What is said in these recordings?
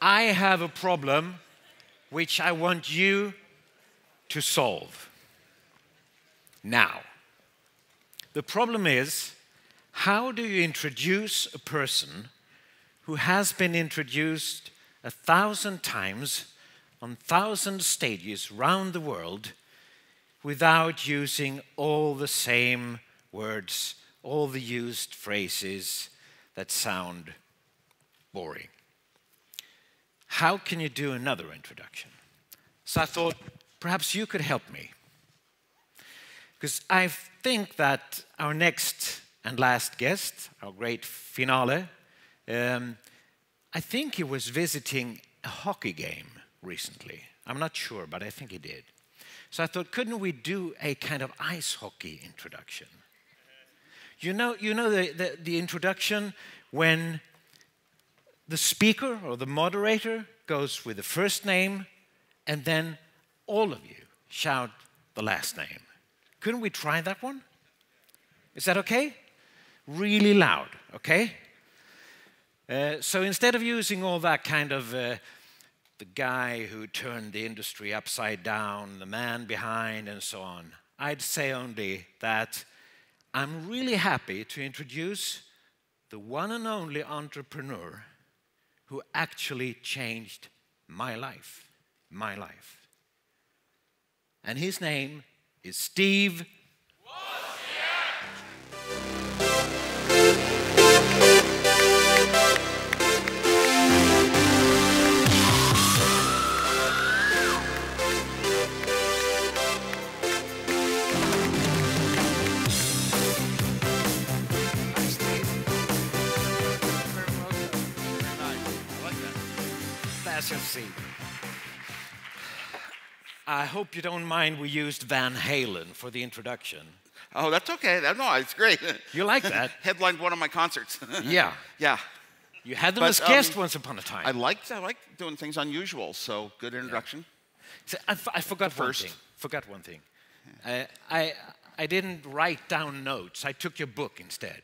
I have a problem which I want you to solve. Now, the problem is how do you introduce a person who has been introduced a thousand times on thousand stages round the world without using all the same words, all the used phrases that sound boring? How can you do another introduction? So I thought perhaps you could help me. Because I think that our next and last guest, our great finale, um, I think he was visiting a hockey game recently. I'm not sure, but I think he did. So I thought, couldn't we do a kind of ice hockey introduction? You know, you know the, the, the introduction when the speaker or the moderator goes with the first name, and then all of you shout the last name. Couldn't we try that one? Is that okay? Really loud, okay? Uh, so instead of using all that kind of uh, the guy who turned the industry upside down, the man behind, and so on, I'd say only that I'm really happy to introduce the one and only entrepreneur who actually changed my life. My life. And his name is Steve That's your seat. I hope you don't mind we used Van Halen for the introduction. Oh, that's okay. That, no, it's great. You like that? Headlined one of my concerts. yeah. Yeah. You had them But, as guests um, once upon a time. I liked I like doing things unusual, so good introduction. So I, forgot one first. thing. Forgot one thing. Uh, I, I didn't write down notes. I took your book instead.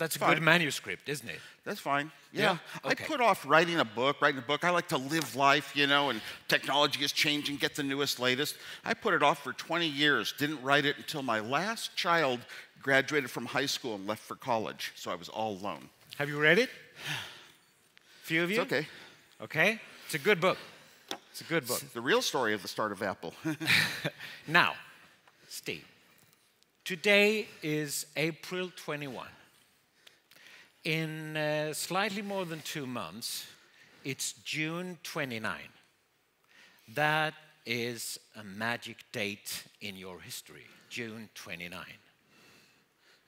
That's a good manuscript, isn't it? That's fine. Yeah? Yeah. Okay. I put off writing a book, writing a book. I like to live life, you know, and technology is changing, get the newest, latest. I put it off for 20 years, didn't write it until my last child graduated from high school and left for college, so I was all alone. Have you read it? Few of you? It's okay. Okay? It's a good book. It's a good book. The real story of the start of Apple. Now, Steve, today is April 21. In uh, slightly more than two months, it's June 29. That is a magic date in your history, June 29.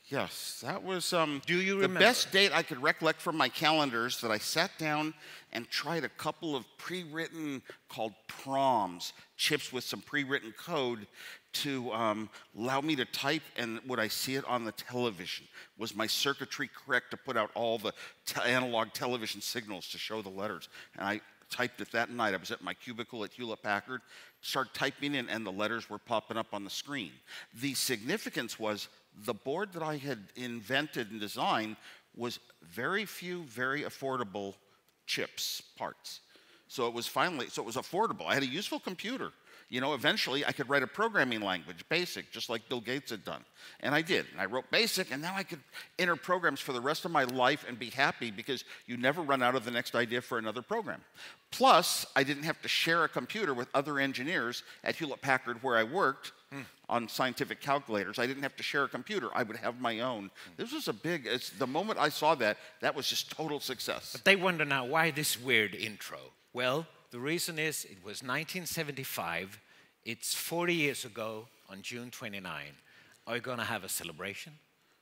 Yes, that was um, Do you the best date I could recollect from my calendars that I sat down and tried a couple of pre-written called PROMs, chips with some pre-written code to um, allow me to type and would I see it on the television? Was my circuitry correct to put out all the te- analog television signals to show the letters? And I typed it that night. I was at my cubicle at Hewlett Packard, started typing in, and the letters were popping up on the screen. The significance was the board that I had invented and designed was very few, very affordable chips, parts. So it was finally, so it was affordable. I had a useful computer. You know, eventually I could write a programming language, BASIC, just like Bill Gates had done. And I did. And I wrote BASIC, and now I could enter programs for the rest of my life and be happy because you never run out of the next idea for another program. Plus, I didn't have to share a computer with other engineers at Hewlett Packard where I worked hmm. on scientific calculators. I didn't have to share a computer. I would have my own. Hmm. This was a big, it's, the moment I saw that, that was just total success. But they wonder now why this weird intro. Well, the reason is it was 1975. It's 40 years ago on June 29. Are you going to have a celebration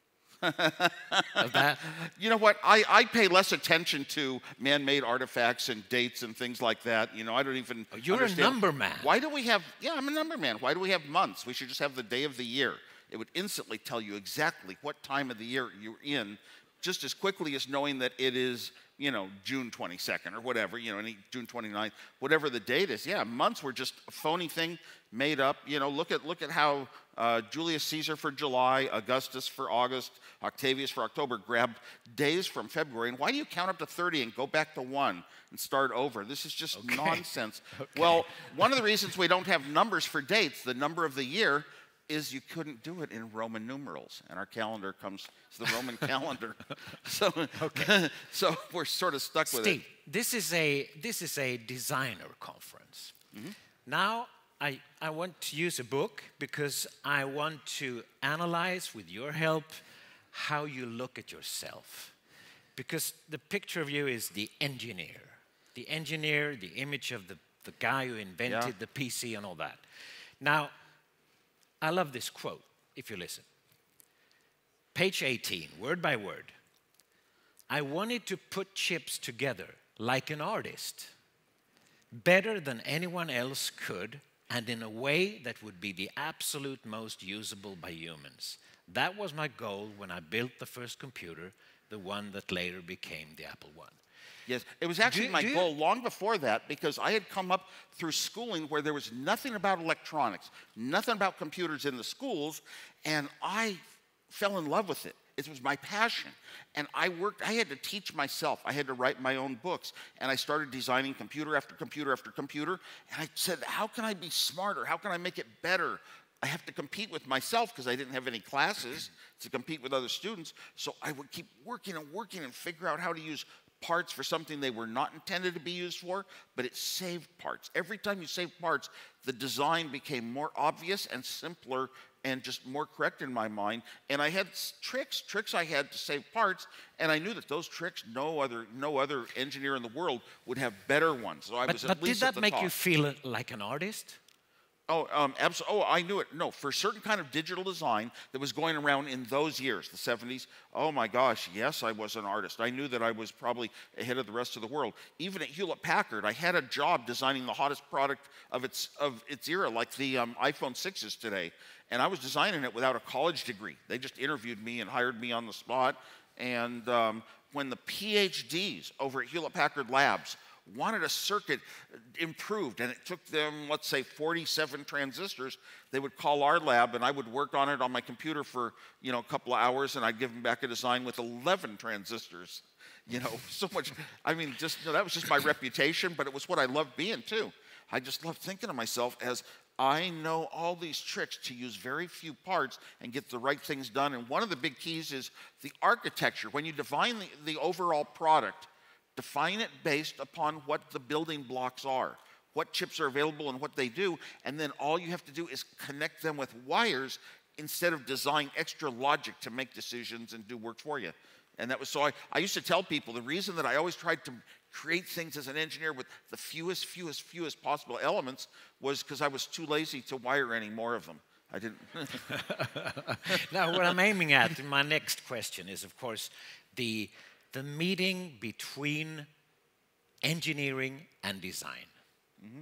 of that? You know what? I, I pay less attention to man-made artifacts and dates and things like that. You know, I don't even. Oh, you're a understand- number man. Why do we have? Yeah, I'm a number man. Why do we have months? We should just have the day of the year. It would instantly tell you exactly what time of the year you're in, just as quickly as knowing that it is you know, June 22nd or whatever, you know, any June 29th, whatever the date is. Yeah, months were just a phony thing made up. You know, look at look at how uh, Julius Caesar for July, Augustus for August, Octavius for October grabbed days from February. And why do you count up to 30 and go back to one and start over? This is just okay. nonsense. Okay. Well, one of the reasons we don't have numbers for dates, the number of the year, is you couldn't do it in Roman numerals, and our calendar comes it's the Roman calendar. So, okay. so we're sort of stuck Steve, with it. this is a this is a designer conference. Mm-hmm. Now I I want to use a book because I want to analyze with your help how you look at yourself, because the picture of you is the engineer, the engineer, the image of the the guy who invented yeah. the PC and all that. Now I love this quote, if you listen. Page 18, word by word. I wanted to put chips together like an artist, better than anyone else could, and in a way that would be the absolute most usable by humans. That was my goal when I built the first computer, the one that later became the Apple I. Yes, it was actually do, my do goal long before that because I had come up through schooling where there was nothing about electronics, nothing about computers in the schools, and I fell in love with it. It was my passion. And I worked, I had to teach myself. I had to write my own books. And I started designing computer after computer after computer. And I said, how can I be smarter? How can I make it better? I have to compete with myself because I didn't have any classes to compete with other students. So I would keep working and working and figure out how to use parts for something they were not intended to be used for, but it saved parts. Every time you save parts, the design became more obvious and simpler and just more correct in my mind. And I had tricks, tricks I had to save parts, and I knew that those tricks, no other, no other engineer in the world would have better ones. So I but, was but at least did that make top. you feel like an artist? Oh, um. Oh, I knew it. No, for a certain kind of digital design that was going around in those years, the 70s. Oh my gosh, yes, I was an artist. I knew that I was probably ahead of the rest of the world. Even at Hewlett Packard, I had a job designing the hottest product of its of its era, like the um, iPhone 6s today. And I was designing it without a college degree. They just interviewed me and hired me on the spot. And um, when the PhDs over at Hewlett Packard Labs wanted a circuit improved, and it took them, let's say, 47 transistors. They would call our lab, and I would work on it on my computer for you know a couple of hours, and I'd give them back a design with 11 transistors. You know, so much. I mean, just you know, that was just my reputation, but it was what I loved being too. I just loved thinking of myself as I know all these tricks to use very few parts and get the right things done. And one of the big keys is the architecture. When you define the, the overall product, Define it based upon what the building blocks are, what chips are available and what they do, and then all you have to do is connect them with wires instead of design extra logic to make decisions and do work for you. And that was so I, I used to tell people the reason that I always tried to create things as an engineer with the fewest, fewest, fewest possible elements was because I was too lazy to wire any more of them. I didn't. now, what I'm aiming at in my next question is, of course, the the meeting between engineering and design. Mm-hmm.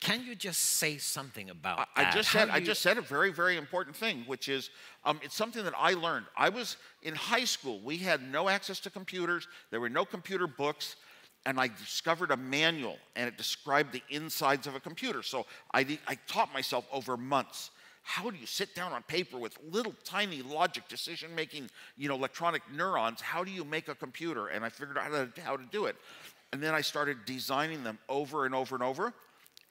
Can you just say something about I, that? I just said I just said a very very important thing, which is um, it's something that I learned. I was in high school. We had no access to computers. There were no computer books, and I discovered a manual, and it described the insides of a computer. So I I taught myself over months how do you sit down on paper with little tiny logic decision making you know electronic neurons? How do you make a computer? And i figured out how to, do it. And then i started designing them over and over and over.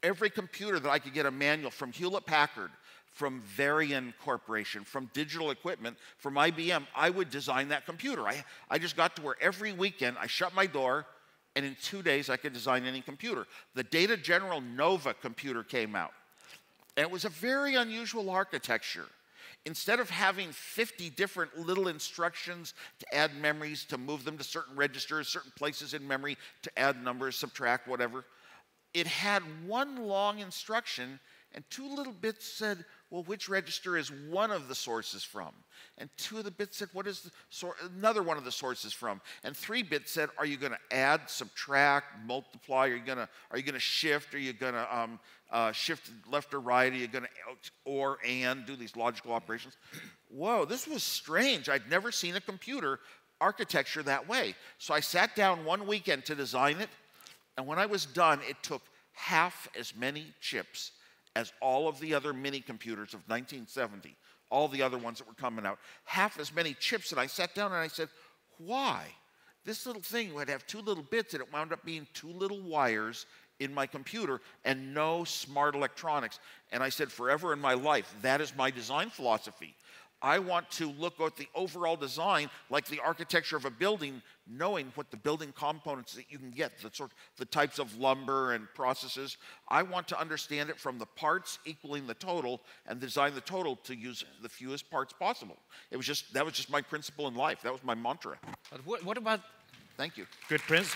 Every computer that i could get a manual from hewlett packard from varian corporation from digital equipment from ibm i would design that computer. I, I just got to where every weekend i shut my door and in two days i could design any computer. The data general nova computer came out and it was a very unusual architecture. Instead of having 50 different little instructions to add memories, to move them to certain registers, certain places in memory, to add numbers, subtract, whatever, it had one long instruction and two little bits said, well, which register is one of the sources from? And two of the bits said, what is another one of the sources from? And three bits said, are you going to add, subtract, multiply? Are you going to are you going to shift? Are you going to um, uh, shift left or right? Are you going to or and do these logical operations? Whoa, this was strange. I'd never seen a computer architecture that way. So I sat down one weekend to design it, and when I was done, it took half as many chips as all of the other mini computers of 1970, all the other ones that were coming out. Half as many chips, and I sat down and I said, why? This little thing would have two little bits, and it wound up being two little wires in my computer and no smart electronics. And I said, forever in my life, that is my design philosophy. I want to look at the overall design like the architecture of a building, knowing what the building components that you can get, the sort the types of lumber and processes. I want to understand it from the parts equaling the total and design the total to use the fewest parts possible. It was just that was just my principle in life. That was my mantra. But what, what about Thank you. good prince?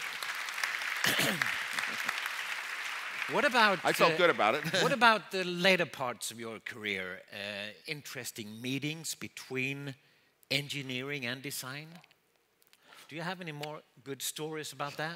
What about I felt uh, good about it. what about the later parts of your career? Uh, interesting meetings between engineering and design? Do you have any more good stories about that?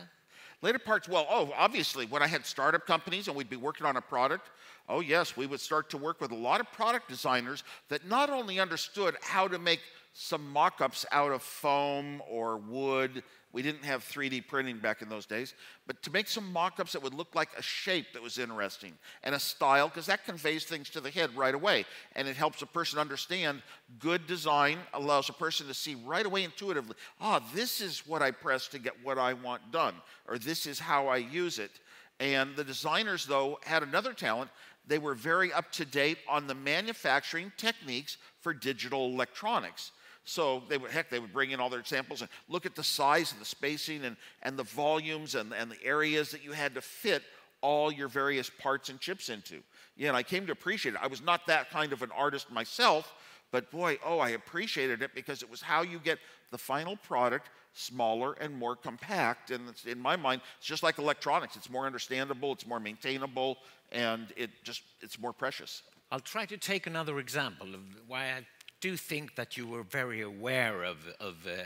Later parts, well, oh, obviously, when I had startup companies and we'd be working on a product, oh, yes, we would start to work with a lot of product designers that not only understood how to make some mock ups out of foam or wood. We didn't have 3D printing back in those days, but to make some mock ups that would look like a shape that was interesting and a style, because that conveys things to the head right away. And it helps a person understand good design, allows a person to see right away intuitively ah, this is what I press to get what I want done, or this is how I use it. And the designers, though, had another talent. They were very up to date on the manufacturing techniques for digital electronics. So they would, heck, they would bring in all their samples and look at the size and the spacing and, and the volumes and, and the areas that you had to fit all your various parts and chips into. Yeah, and I came to appreciate it. I was not that kind of an artist myself, but boy, oh, I appreciated it because it was how you get the final product smaller and more compact. And in my mind, it's just like electronics. It's more understandable, it's more maintainable, and it just it's more precious. I'll try to take another example of why I do think that you were very aware of, of uh,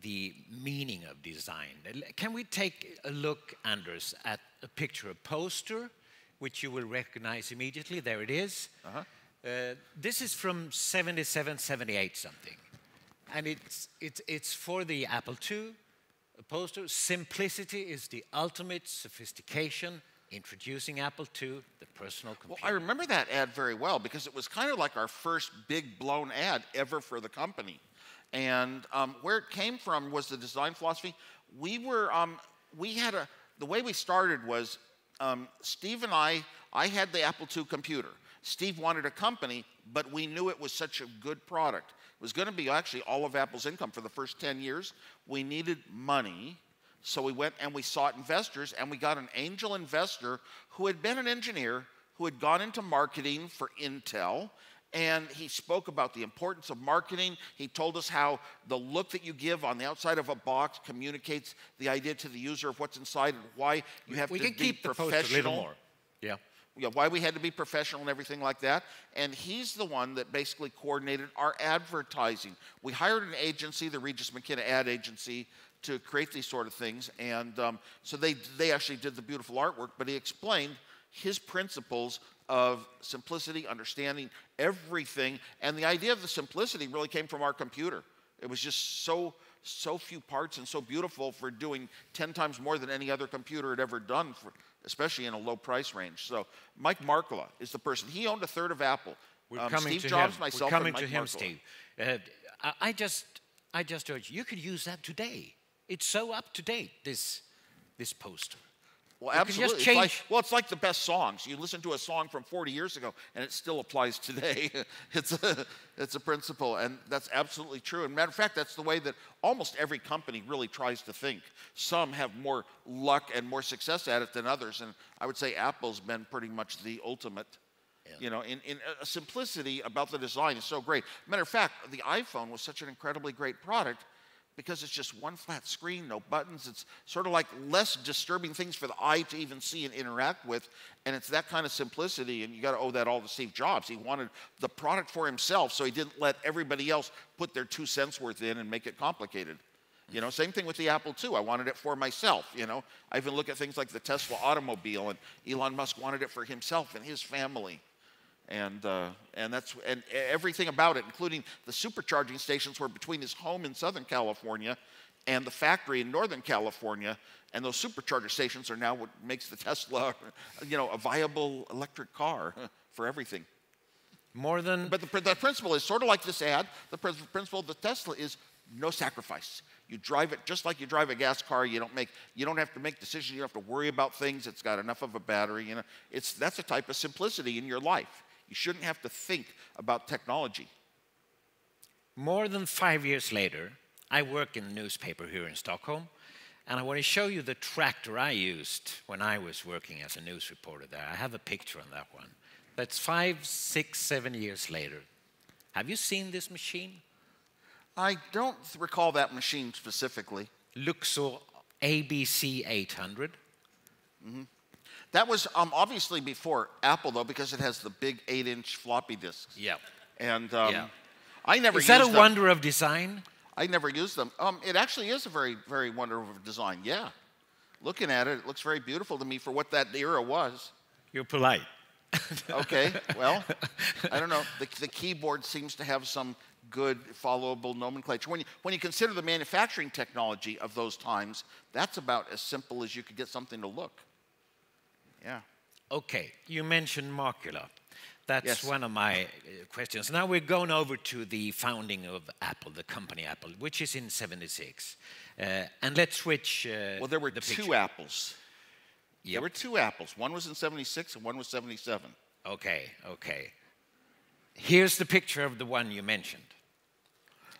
the meaning of design. Can we take a look, Anders, at a picture, a poster, which you will recognize immediately? There it is. Uh-huh. Uh, this is from 77, 78 something. And it's, it's, it's for the Apple II, a poster. Simplicity is the ultimate sophistication introducing Apple II, the personal computer. Well, I remember that ad very well because it was kind of like our first big blown ad ever for the company. And um, where it came from was the design philosophy. We were, um, we had a, the way we started was um, Steve and I, I had the Apple II computer. Steve wanted a company, but we knew it was such a good product. It was going to be actually all of Apple's income for the first 10 years. We needed money so we went and we sought investors, and we got an angel investor who had been an engineer who had gone into marketing for Intel. And he spoke about the importance of marketing. He told us how the look that you give on the outside of a box communicates the idea to the user of what's inside and why you have we to can be keep the professional. post a little more. Yeah. Yeah, why we had to be professional and everything like that. And he's the one that basically coordinated our advertising. We hired an agency, the Regis McKenna ad agency, to create these sort of things. And um, so they, they actually did the beautiful artwork, but he explained his principles of simplicity, understanding everything. And the idea of the simplicity really came from our computer. It was just so, so few parts and so beautiful for doing 10 times more than any other computer had ever done, for, especially in a low price range. So Mike Markkula is the person. He owned a third of Apple. We're Um, coming Steve to Jobs, him. myself, We're coming and Mike to him. Steve. Uh, I, I just, I just urge you, you could use that today. It's so up to date. This, this poster. Well, You absolutely. It's like, well, it's like the best songs. You listen to a song from 40 years ago, and it still applies today. it's, a, it's a principle, and that's absolutely true. And matter of fact, that's the way that almost every company really tries to think. Some have more luck and more success at it than others, and I would say Apple's been pretty much the ultimate. You know, in, in uh, simplicity about the design is so great. Matter of fact, the iPhone was such an incredibly great product because it's just one flat screen, no buttons. It's sort of like less disturbing things for the eye to even see and interact with. And it's that kind of simplicity, and you got to owe that all to Steve Jobs. He wanted the product for himself, so he didn't let everybody else put their two cents worth in and make it complicated. You know, same thing with the Apple II. I wanted it for myself. You know, I even look at things like the Tesla automobile, and Elon Musk wanted it for himself and his family and uh, and that's and everything about it, including the supercharging stations, were between his home in Southern California and the factory in Northern California, and those supercharger stations are now what makes the Tesla, you know, a viable electric car for everything. More than. But the, the principle is sort of like this ad. The principle of the Tesla is no sacrifice. You drive it just like you drive a gas car. You don't make you don't have to make decisions. You don't have to worry about things. It's got enough of a battery. You know, it's that's a type of simplicity in your life. You shouldn't have to think about technology. More than five years later, I work in the newspaper here in Stockholm, and I want to show you the tractor I used when I was working as a news reporter there. I have a picture on that one. That's five, six, seven years later. Have you seen this machine? I don't recall that machine specifically. Luxor ABC 800. Mm-hmm. That was um, obviously before Apple, though, because it has the big eight-inch floppy disks. Yeah. And um, yeah. I never. Is that a them. wonder of design? I never used them. Um, it actually is a very, very wonder of design. Yeah. Looking at it, it looks very beautiful to me for what that era was. You're polite. okay. Well, I don't know. The, the keyboard seems to have some good followable nomenclature. When you, when you consider the manufacturing technology of those times, that's about as simple as you could get something to look. Yeah. Okay, you mentioned Markkula. That's yes. one of my uh, questions. Now we're going over to the founding of Apple, the company Apple, which is in 76. Uh, and let's switch. Uh, well, there were the two picture. apples. Yep. There were two apples. One was in 76 and one was 77. Okay, okay. Here's the picture of the one you mentioned.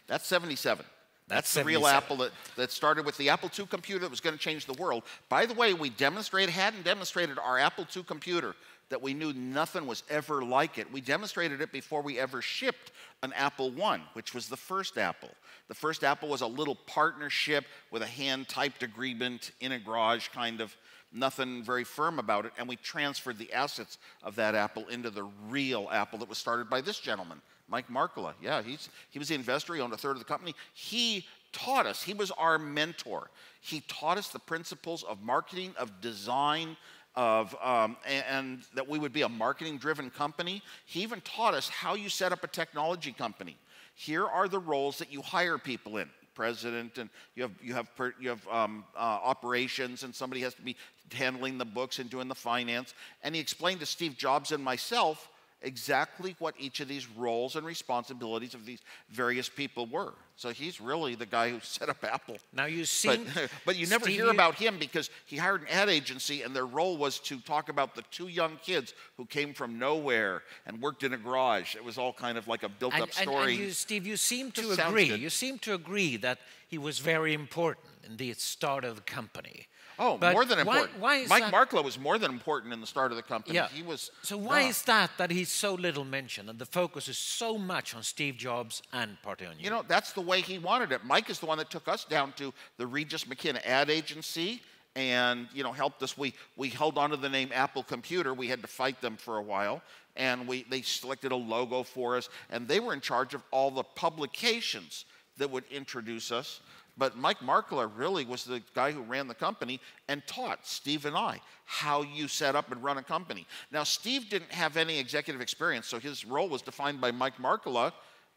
That's 77. That's, the real Apple that, that started with the Apple II computer that was going to change the world. By the way, we demonstrated, hadn't demonstrated our Apple II computer that we knew nothing was ever like it. We demonstrated it before we ever shipped an Apple I, which was the first Apple. The first Apple was a little partnership with a hand typed agreement in a garage, kind of nothing very firm about it. And we transferred the assets of that Apple into the real Apple that was started by this gentleman, Mike Markkula. Yeah, he's, he was the investor, he owned a third of the company. He taught us, he was our mentor. He taught us the principles of marketing, of design, of um, and, and, that we would be a marketing driven company. He even taught us how you set up a technology company. Here are the roles that you hire people in president and you have you have you have um, uh, operations and somebody has to be handling the books and doing the finance and he explained to steve jobs and myself exactly what each of these roles and responsibilities of these various people were. So he's really the guy who set up Apple. Now you see, but, but, you never Steve, hear about him because he hired an ad agency, and their role was to talk about the two young kids who came from nowhere and worked in a garage. It was all kind of like a built-up and, story. And, and you, Steve, you seem to agree. You seem to agree that he was very important in the start of the company. Oh, but more than important. Why, why Mike Markkula was more than important in the start of the company. Yeah. He was. So why is that that he's so little mentioned and the focus is so much on Steve Jobs and you? You know, that's the way he wanted it. Mike is the one that took us down to the Regis McKenna ad agency and you know helped us. We we held on to the name Apple Computer. We had to fight them for a while, and we they selected a logo for us, and they were in charge of all the publications that would introduce us. But Mike Markkula really was the guy who ran the company and taught Steve and I how you set up and run a company. Now, Steve didn't have any executive experience, so his role was defined by Mike Markkula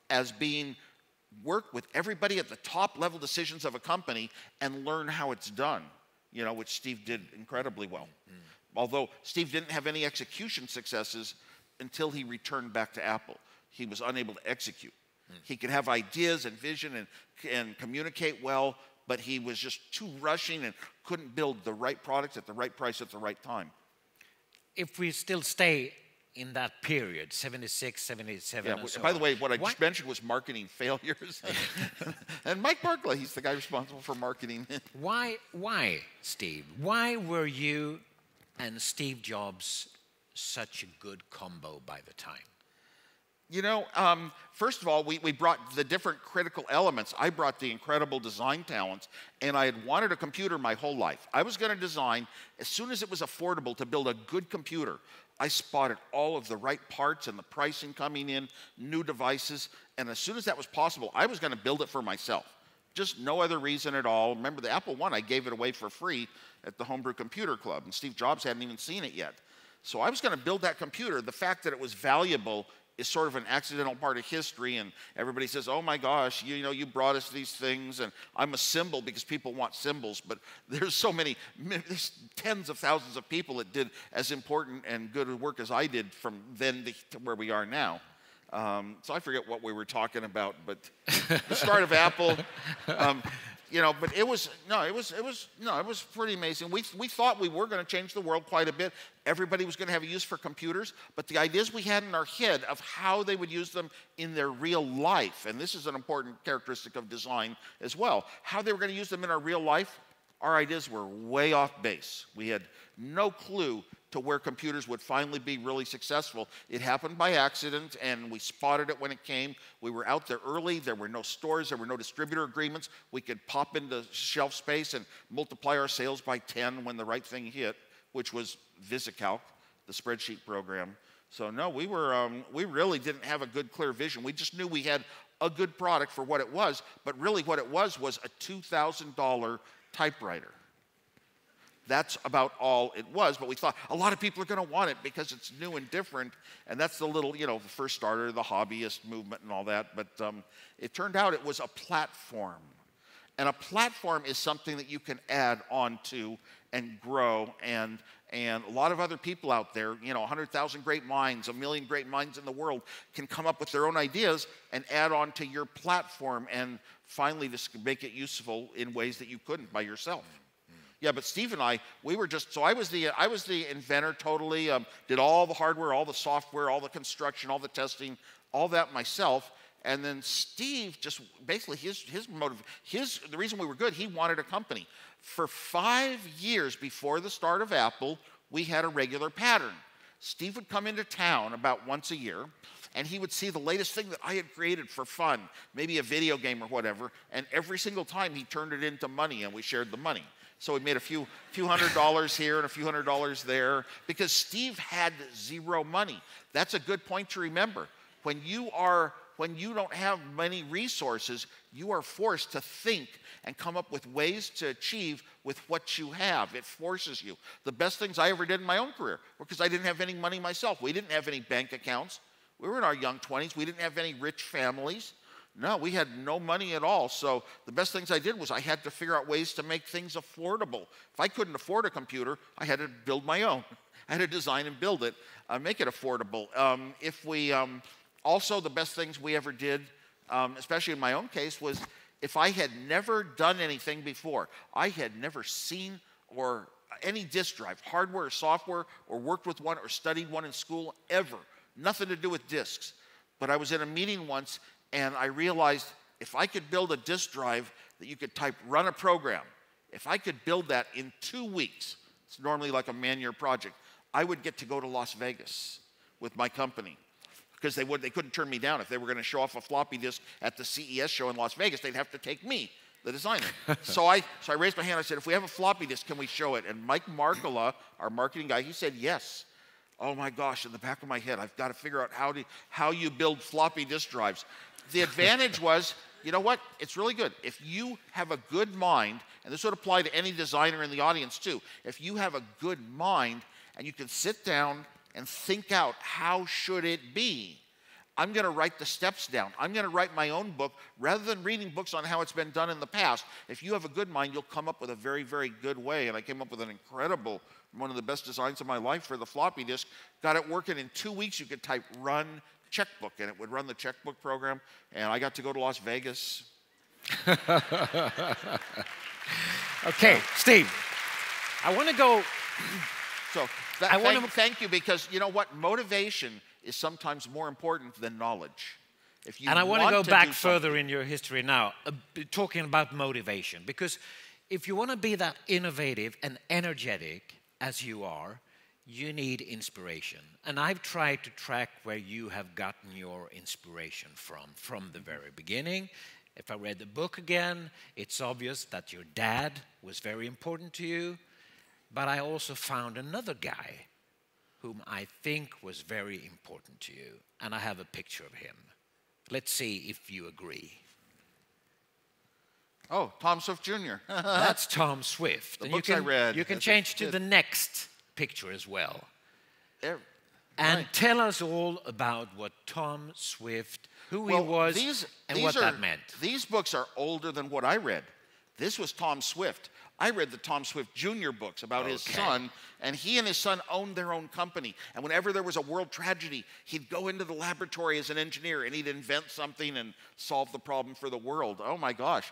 as being work with everybody at the top level decisions of a company and learn how it's done, you know, which Steve did incredibly well. Mm. Although Steve didn't have any execution successes until he returned back to Apple. He was unable to execute. He could have ideas and vision and, and communicate well, but he was just too rushing and couldn't build the right products at the right price at the right time. If we still stay in that period, 76, 77. Yeah, so by the way, what I just mentioned was marketing failures. and Mike Markkula, he's the guy responsible for marketing. why, why, Steve? Why were you and Steve Jobs such a good combo by the time? You know, um, first of all, we, we brought the different critical elements. I brought the incredible design talents, and I had wanted a computer my whole life. I was going to design, as soon as it was affordable to build a good computer, I spotted all of the right parts and the pricing coming in, new devices, and as soon as that was possible, I was going to build it for myself. Just no other reason at all. Remember the Apple One, I gave it away for free at the Homebrew Computer Club, and Steve Jobs hadn't even seen it yet. So I was going to build that computer. The fact that it was valuable is sort of an accidental part of history, and everybody says, "Oh my gosh, you, you, know, you brought us these things," and I'm a symbol because people want symbols. But there's so many, there's tens of thousands of people that did as important and good work as I did from then to where we are now. Um, so I forget what we were talking about, but the start of Apple. Um, you know, but it was no, it was it was no, it was pretty amazing. We we thought we were going to change the world quite a bit. Everybody was going to have a use for computers, but the ideas we had in our head of how they would use them in their real life, and this is an important characteristic of design as well, how they were going to use them in our real life, our ideas were way off base. We had no clue to where computers would finally be really successful. It happened by accident, and we spotted it when it came. We were out there early. There were no stores, there were no distributor agreements. We could pop into shelf space and multiply our sales by 10 when the right thing hit, which was VisiCalc, the spreadsheet program. So no, we were um, we really didn't have a good clear vision. We just knew we had a good product for what it was, but really what it was was a $2,000 typewriter. That's about all it was. But we thought a lot of people are going to want it because it's new and different. And that's the little, you know, the first starter, the hobbyist movement and all that. But um, it turned out it was a platform. And a platform is something that you can add on to and grow. And, and a lot of other people out there, you know, 100,000 great minds, a million great minds in the world can come up with their own ideas and add on to your platform and finally make it useful in ways that you couldn't by yourself. Yeah, but Steve and I, we were just so I was the I was the inventor totally. Um, did all the hardware, all the software, all the construction, all the testing, all that myself. And then Steve just basically his his motive his the reason we were good. He wanted a company. For five years before the start of Apple, we had a regular pattern. Steve would come into town about once a year and he would see the latest thing that I had created for fun, maybe a video game or whatever, and every single time he turned it into money and we shared the money. So we made a few, few hundred dollars here and a few hundred dollars there because Steve had zero money. That's a good point to remember. When you are when you don't have many resources, you are forced to think and come up with ways to achieve with what you have. It forces you. The best things I ever did in my own career were because I didn't have any money myself. We didn't have any bank accounts. We were in our young 20s. We didn't have any rich families. No, we had no money at all. So the best things I did was I had to figure out ways to make things affordable. If I couldn't afford a computer, I had to build my own. I had to design and build it, uh, make it affordable. Um, if we um, also the best things we ever did, um, especially in my own case, was if I had never done anything before, I had never seen or any disk drive, hardware or software, or worked with one or studied one in school ever. Nothing to do with disks. But I was in a meeting once and I realized if I could build a disk drive that you could type run a program, if I could build that in two weeks, it's normally like a man year project, I would get to go to Las Vegas with my company because they, would, they couldn't turn me down. If they were going to show off a floppy disk at the CES show in Las Vegas, they'd have to take me, the designer. so, I, so I raised my hand. I said, if we have a floppy disk, can we show it? And Mike Markkula, our marketing guy, he said yes. Oh my gosh, in the back of my head, I've got to figure out how, to, how you build floppy disk drives. The advantage was, you know what? It's really good. If you have a good mind, and this would apply to any designer in the audience too, if you have a good mind and you can sit down and think out how should it be, I'm going to write the steps down. I'm going to write my own book rather than reading books on how it's been done in the past. If you have a good mind, you'll come up with a very, very good way. And I came up with an incredible, one of the best designs of my life for the floppy disk. Got it working in two weeks. You could type run checkbook, and it would run the checkbook program. And I got to go to Las Vegas. okay, Steve, I want to go. So that, I want to thank you because you know what? Motivation is sometimes more important than knowledge. If you and I want, want to go to back further in your history now, uh, talking about motivation, because if you want to be that innovative and energetic as you are, you need inspiration. And I've tried to track where you have gotten your inspiration from, from the very beginning. If I read the book again, it's obvious that your dad was very important to you. But I also found another guy whom I think was very important to you. And I have a picture of him. Let's see if you agree. Oh, Tom Swift Jr. That's Tom Swift. The and books can, I read. You can change to the next picture as well. and Right. tell us all about what Tom Swift, who Well, he was, these, and these what are, that meant. These books are older than what I read. This was Tom Swift. I read the Tom Swift Jr. books about his son, and he and his son owned their own company. And whenever there was a world tragedy, he'd go into the laboratory as an engineer and he'd invent something and solve the problem for the world. Oh my gosh.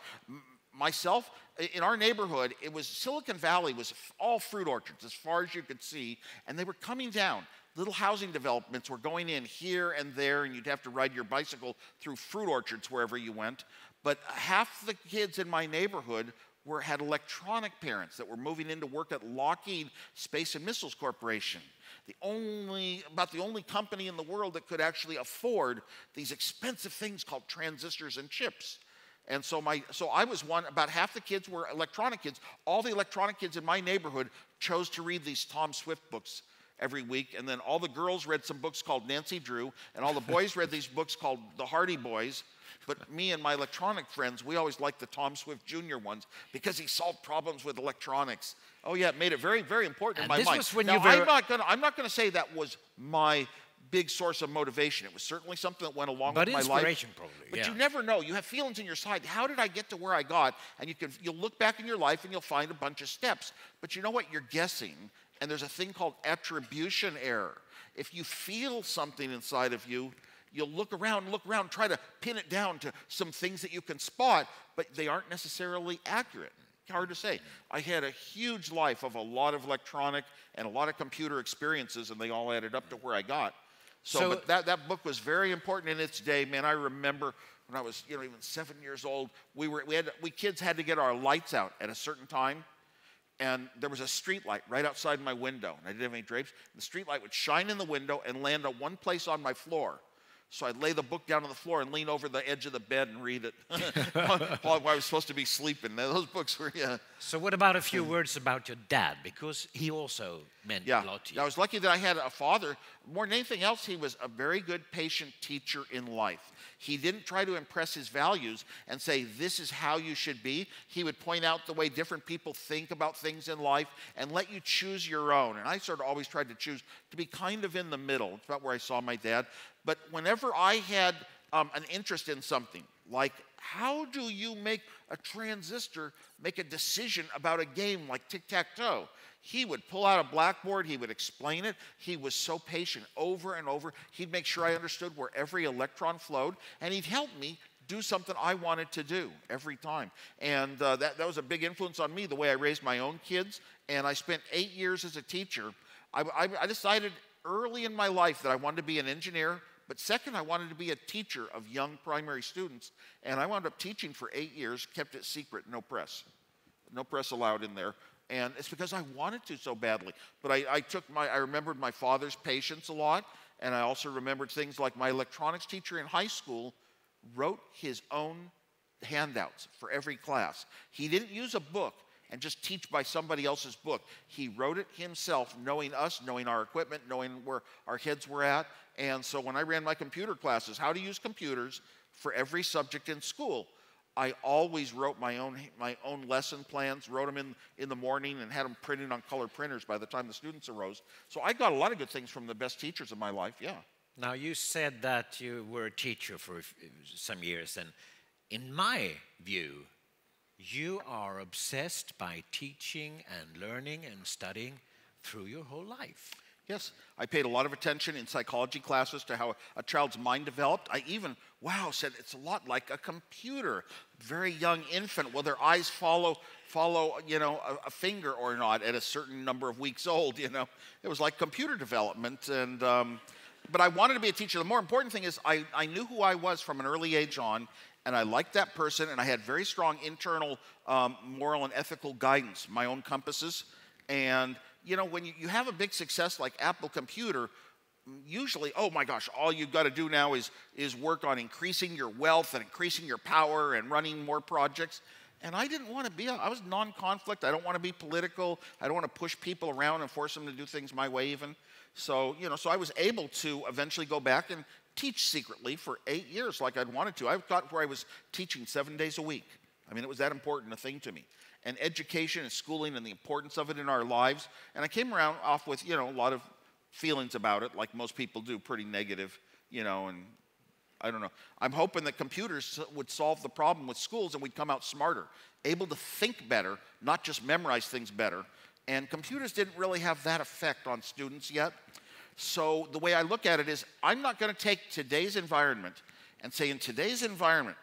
Myself, in our neighborhood, it was Silicon Valley was all fruit orchards as far as you could see, and they were coming down. Little housing developments were going in here and there, and you'd have to ride your bicycle through fruit orchards wherever you went. But half the kids in my neighborhood were had electronic parents that were moving into work at Lockheed Space and Missiles Corporation. The only about the only company in the world that could actually afford these expensive things called transistors and chips. And so my so I was one about half the kids were electronic kids. All the electronic kids in my neighborhood chose to read these Tom Swift books every week and then all the girls read some books called Nancy Drew and all the boys read these books called The Hardy Boys. But me and my electronic friends, we always liked the Tom Swift Jr. ones because he solved problems with electronics. Oh yeah, it made it very, very important And in my this mind. was when now, you were- I'm not gonna I'm not gonna say that was my big source of motivation. It was certainly something that went along But with my life. inspiration, probably, But yeah. you never know. You have feelings in your side. How did I get to where I got? And you can you'll look back in your life and you'll find a bunch of steps. But you know what? You're guessing, and there's a thing called attribution error. If you feel something inside of you, you'll look around, look around, try to pin it down to some things that you can spot, but they aren't necessarily accurate. Hard to say. I had a huge life of a lot of electronic and a lot of computer experiences, and they all added up to where I got. So, So- but that, that book was very important in its day, man. I remember when I was, you know, even seven years old, we were we had we kids had to get our lights out at a certain time, and there was a street light right outside my window, and I didn't have any drapes. The street light would shine in the window and land on one place on my floor. So I'd lay the book down on the floor and lean over the edge of the bed and read it while I was supposed to be sleeping. Those books were, yeah. So, what about a few words about your dad? Because he also meant Yeah, a lot to you. I was lucky that I had a father. More than anything else, he was a very good patient teacher in life. He didn't try to impress his values and say, This is how you should be. He would point out the way different people think about things in life and let you choose your own. And I sort of always tried to choose to be kind of in the middle. It's about where I saw my dad. But whenever I had um, an interest in something, like how do you make a transistor make a decision about a game like tic tac toe? He would pull out a blackboard, he would explain it. He was so patient over and over. He'd make sure I understood where every electron flowed, and he'd help me do something I wanted to do every time. And uh, that, that was a big influence on me, the way I raised my own kids. And I spent eight years as a teacher. I, I, I decided early in my life that I wanted to be an engineer, but second, I wanted to be a teacher of young primary students. And I wound up teaching for eight years, kept it secret, no press. No press allowed in there. And it's because I wanted to so badly. But I, I took my, I remembered my father's patience a lot. And I also remembered things like my electronics teacher in high school wrote his own handouts for every class. He didn't use a book and just teach by somebody else's book. He wrote it himself, knowing us, knowing our equipment, knowing where our heads were at. And so when I ran my computer classes, how to use computers for every subject in school, I always wrote my own my own lesson plans, wrote them in in the morning, and had them printed on color printers by the time the students arose. So I got a lot of good things from the best teachers of my life. Yeah. Now, you said that you were a teacher for some years, and in my view, you are obsessed by teaching and learning and studying through your whole life. Yes, I paid a lot of attention in psychology classes to how a child's mind developed. I even, wow, said it's a lot like a computer. Very young infant, will their eyes follow, follow, you know, a, a finger or not at a certain number of weeks old? You know, it was like computer development. And um, but I wanted to be a teacher. The more important thing is I, I knew who I was from an early age on, and I liked that person, and I had very strong internal um, moral and ethical guidance, my own compasses. And you know, when you, you have a big success like Apple Computer, usually, oh my gosh, all you've got to do now is, is work on increasing your wealth and increasing your power and running more projects. And I didn't want to be, I was non conflict. I don't want to be political. I don't want to push people around and force them to do things my way, even. So, you know, so I was able to eventually go back and teach secretly for eight years like I'd wanted to. I got where I was teaching seven days a week. I mean, it was that important a thing to me. And education and schooling and the importance of it in our lives. And I came around off with, you know, a lot of feelings about it, like most people do, pretty negative, you know, and I don't know. I'm hoping that computers would solve the problem with schools and we'd come out smarter, able to think better, not just memorize things better. And computers didn't really have that effect on students yet. So the way I look at it is I'm not going to take today's environment and say in today's environment,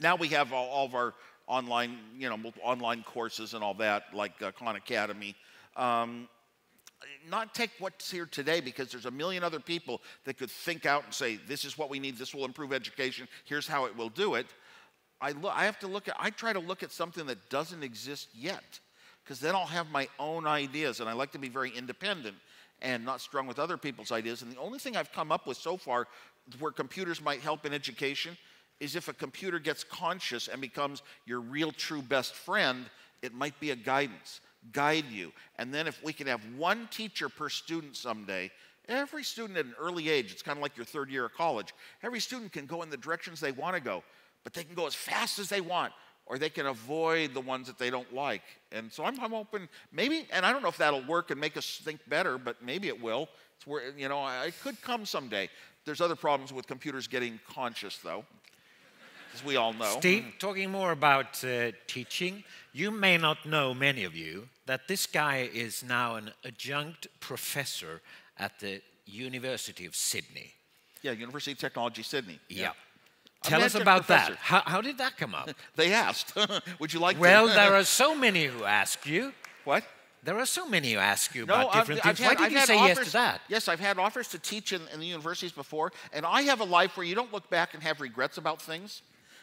now we have all, all of our online, you know, online courses and all that, like uh, Khan Academy. Um, not take what's here today because there's a million other people that could think out and say, this is what we need, this will improve education, here's how it will do it. I, I have to look at, I try to look at something that doesn't exist yet because then I'll have my own ideas and I like to be very independent and not strung with other people's ideas. And the only thing I've come up with so far where computers might help in education is if a computer gets conscious and becomes your real true best friend, it might be a guidance guide you. And then if we can have one teacher per student someday, every student at an early age, it's kind of like your third year of college, every student can go in the directions they want to go, but they can go as fast as they want. Or they can avoid the ones that they don't like. And so I'm, I'm open, maybe, and I don't know if that'll work and make us think better, but maybe it will. It's where, you know, it could come someday. There's other problems with computers getting conscious, though as we all know. Steve, talking more about uh, teaching, you may not know, many of you, that this guy is now an adjunct professor at the University of Sydney. Yeah, University of Technology, Sydney. Yeah. yeah. Tell us about professor. that. How, how, did that come up? they asked. Would you like well, to? Well, there are so many who ask you. What? There are so many who ask you no, about different I've, things. I've Why did I've you say offers, yes to that? Yes, I've had offers to teach in, in the universities before, and I have a life where you don't look back and have regrets about things.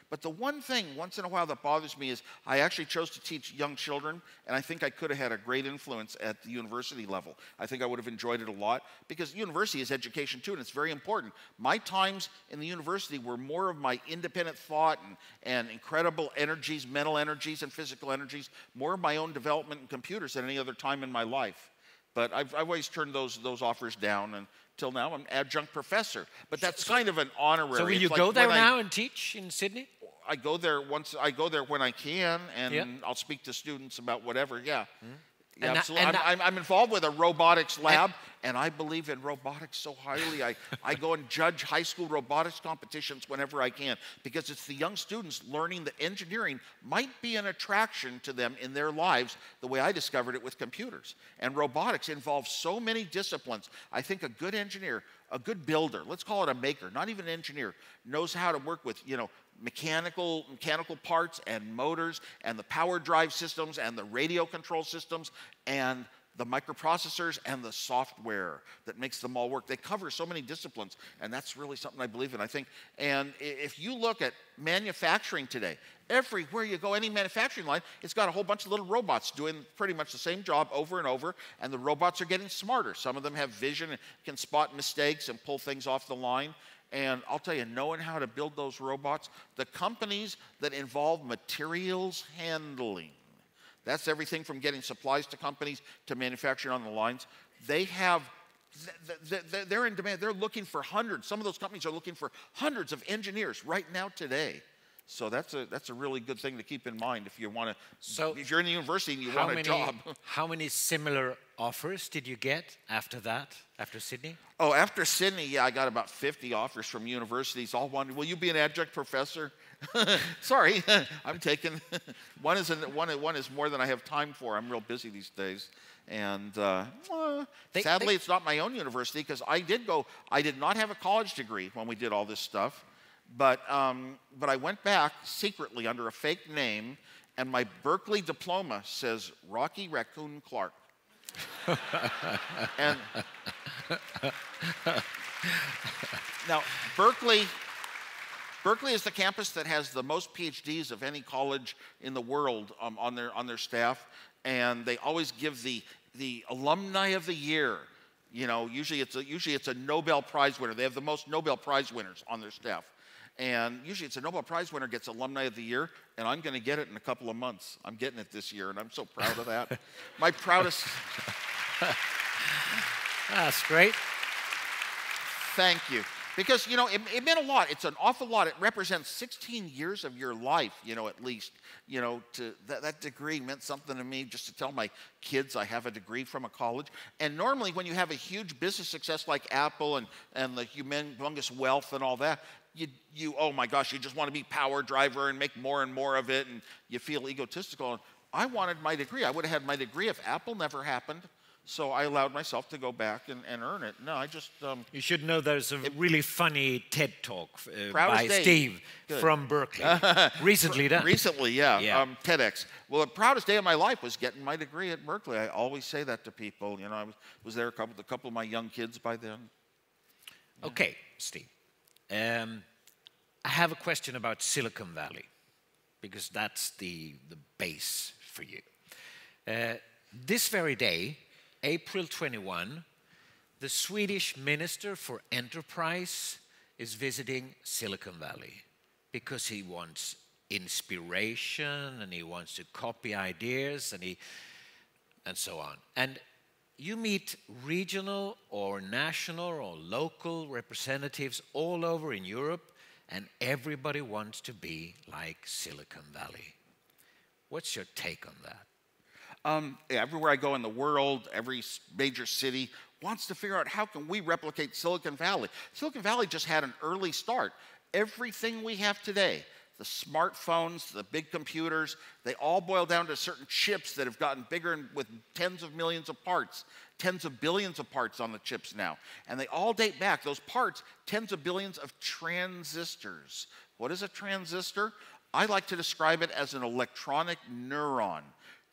But the one thing once in a while that bothers me is I actually chose to teach young children, and I think I could have had a great influence at the university level. I think I would have enjoyed it a lot because university is education too, and it's very important. My times in the university were more of my independent thought and, and incredible energies, mental energies, and physical energies, more of my own development in computers than any other time in my life. But I've, I've always turned those, those offers down, and till now I'm adjunct professor. But that's kind of an honorary. So will you go there now I, and teach in Sydney? I go there once. I go there when I can, and yeah. I'll speak to students about whatever. Yeah. Mm-hmm. Yeah, absolutely. I'm, I'm, I'm, involved with a robotics lab, and, and I believe in robotics so highly. I, I go and judge high school robotics competitions whenever I can because it's the young students learning that engineering might be an attraction to them in their lives the way I discovered it with computers. And robotics involves so many disciplines. I think a good engineer, a good builder, let's call it a maker, not even an engineer, knows how to work with, you know, mechanical mechanical parts and motors and the power drive systems and the radio control systems and the microprocessors and the software that makes them all work. They cover so many disciplines, and that's really something I believe in, I think. And if you look at manufacturing today, everywhere you go, any manufacturing line, it's got a whole bunch of little robots doing pretty much the same job over and over, and the robots are getting smarter. Some of them have vision and can spot mistakes and pull things off the line. And I'll tell you, knowing how to build those robots, the companies that involve materials handling, that's everything from getting supplies to companies to manufacturing on the lines, they have they're in demand. They're looking for hundreds. Some of those companies are looking for hundreds of engineers right now today. So that's a that's a really good thing to keep in mind if you want to. So if you're in the university and you want many, a job. how many similar offers did you get after that? After Sydney? Oh, after Sydney, yeah, I got about 50 offers from universities. All wanted, will you be an adjunct professor? Sorry, I'm taking one is one one is more than I have time for. I'm real busy these days. And uh, they, sadly, they, it's not my own university because I did go. I did not have a college degree when we did all this stuff. But, um, but I went back secretly under a fake name, and my Berkeley diploma says Rocky Raccoon Clark. and now, Berkeley, Berkeley is the campus that has the most PhDs of any college in the world um, on, their, on their staff, and they always give the, the alumni of the year. You know, usually it's, a, usually it's a Nobel Prize winner. They have the most Nobel Prize winners on their staff. And usually it's a Nobel Prize winner gets Alumni of the Year, and I'm going to get it in a couple of months. I'm getting it this year, and I'm so proud of that. My proudest. That's great. Thank you. Because you know it, it, meant a lot. It's an awful lot. It represents 16 years of your life, you know, at least. You know, to that, that degree meant something to me. Just to tell my kids I have a degree from a college. And normally, when you have a huge business success like Apple and and the humongous wealth and all that, you, you, oh my gosh, you just want to be power driver and make more and more of it, and you feel egotistical. I wanted my degree. I would have had my degree if Apple never happened. So I allowed myself to go back and, and earn it. No, I just. Um, you should know there's a it, really funny TED talk uh, by Steve Good. from Berkeley. Recently done. Recently, yeah. yeah. Um, TEDx. Well, the proudest day of my life was getting my degree at Berkeley. I always say that to people. You know, I was, was there a couple, a couple of my young kids by then. Yeah. Okay, Steve. Um, I have a question about Silicon Valley because that's the, the base for you. Uh, this very day, April 21, the Swedish Minister for Enterprise is visiting Silicon Valley because he wants inspiration and he wants to copy ideas and he and so on. And you meet regional or national or local representatives all over in Europe, and everybody wants to be like Silicon Valley. What's your take on that? Um, everywhere I go in the world, every major city wants to figure out how can we replicate Silicon Valley. Silicon Valley just had an early start. Everything we have today, the smartphones, the big computers, they all boil down to certain chips that have gotten bigger and with tens of millions of parts, tens of billions of parts on the chips now. And they all date back, those parts, tens of billions of transistors. What is a transistor? I like to describe it as an electronic neuron.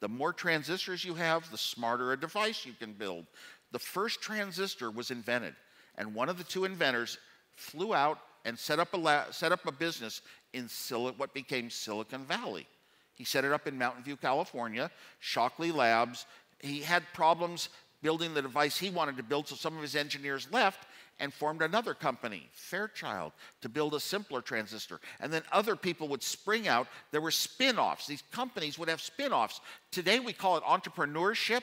The more transistors you have, the smarter a device you can build. The first transistor was invented, and one of the two inventors flew out and set up a, set up a business in Sil- what became Silicon Valley. He set it up in Mountain View, California, Shockley Labs. He had problems building the device he wanted to build, so some of his engineers left and formed another company, Fairchild, to build a simpler transistor. And then other people would spring out. There were spin offs. These companies would have spin offs. Today we call it entrepreneurship,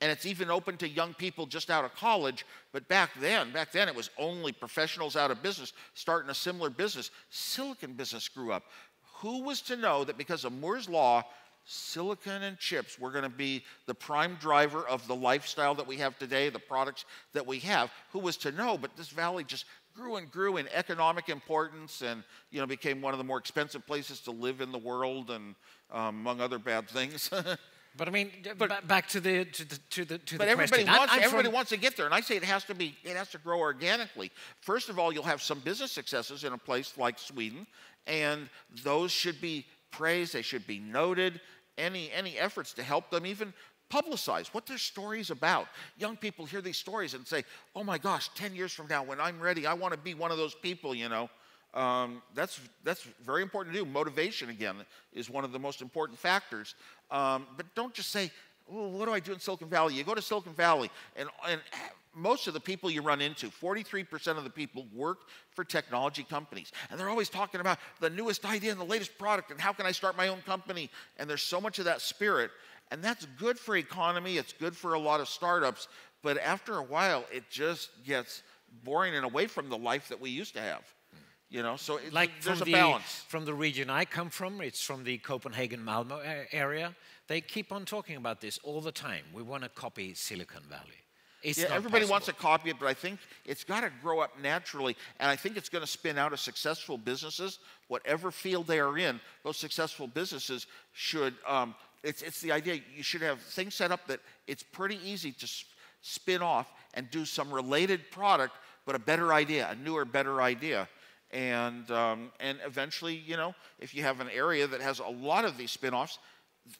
and it's even open to young people just out of college. But back then, back then it was only professionals out of business starting a similar business. Silicon business grew up. Who was to know that because of Moore's Law, silicon and chips were going to be the prime driver of the lifestyle that we have today, the products that we have. Who was to know? But this valley just grew and grew in economic importance and you know became one of the more expensive places to live in the world and um, among other bad things. But I mean, but, back to the to the to the to but the everybody question. wants I'm everybody from... wants to get there, and I say it has to be it has to grow organically. First of all, you'll have some business successes in a place like Sweden, and those should be praised. They should be noted any, any efforts to help them even publicize what their story's about. Young people hear these stories and say, oh my gosh, 10 years from now, when I'm ready, I want to be one of those people, you know. Um, that's, that's very important to do. Motivation, again, is one of the most important factors. Um, but don't just say, well, what do I do in Silicon Valley? You go to Silicon Valley, and, and most of the people you run into, 43% of the people work for technology companies. And they're always talking about the newest idea and the latest product and how can I start my own company. And there's so much of that spirit. And that's good for economy, it's good for a lot of startups. But after a while, it just gets boring and away from the life that we used to have. You know, so it, like there's a the, balance. From the region I come from, it's from the Copenhagen Malmo area. They keep on talking about this all the time. We want to copy Silicon Valley. It's yeah, everybody possible. wants to copy it, but I think it's got to grow up naturally, and I think it's going to spin out of successful businesses, whatever field they are in. Those successful businesses should. Um, it's, it's the idea you should have things set up that it's pretty easy to spin off and do some related product, but a better idea, a newer, better idea. And, um, and eventually, you know, if you have an area that has a lot of these spin offs,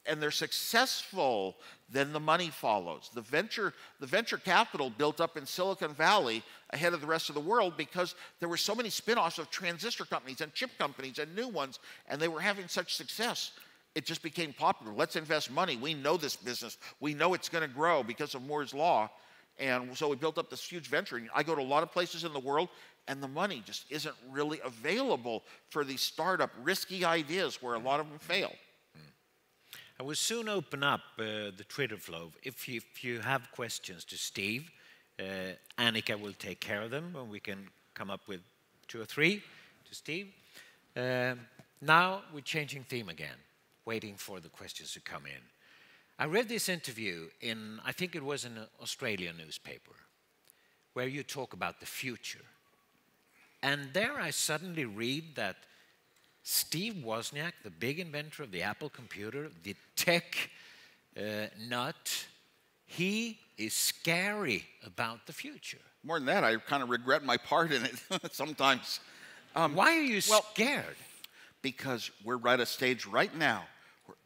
and they're successful, then the money follows. The venture, the venture capital built up in Silicon Valley ahead of the rest of the world because there were so many spin-offs of transistor companies and chip companies and new ones, and they were having such success. It just became popular. Let's invest money. We know this business. We know it's going to grow because of Moore's law. And so we built up this huge venture. And I go to a lot of places in the world, and the money just isn't really available for these startup risky ideas where a lot of them fail. I will soon open up uh, the Twitter flow. If you, if you have questions to Steve, uh, Annika will take care of them, and we can come up with two or three to Steve. Um, now we're changing theme again, waiting for the questions to come in. I read this interview in, I think it was an Australian newspaper, where you talk about the future. And there I suddenly read that Steve Wozniak, the big inventor of the Apple computer, the tech uh, nut, he is scary about the future. More than that, I kind of regret my part in it sometimes. Um, Why are you well, scared? Because we're right at a stage right now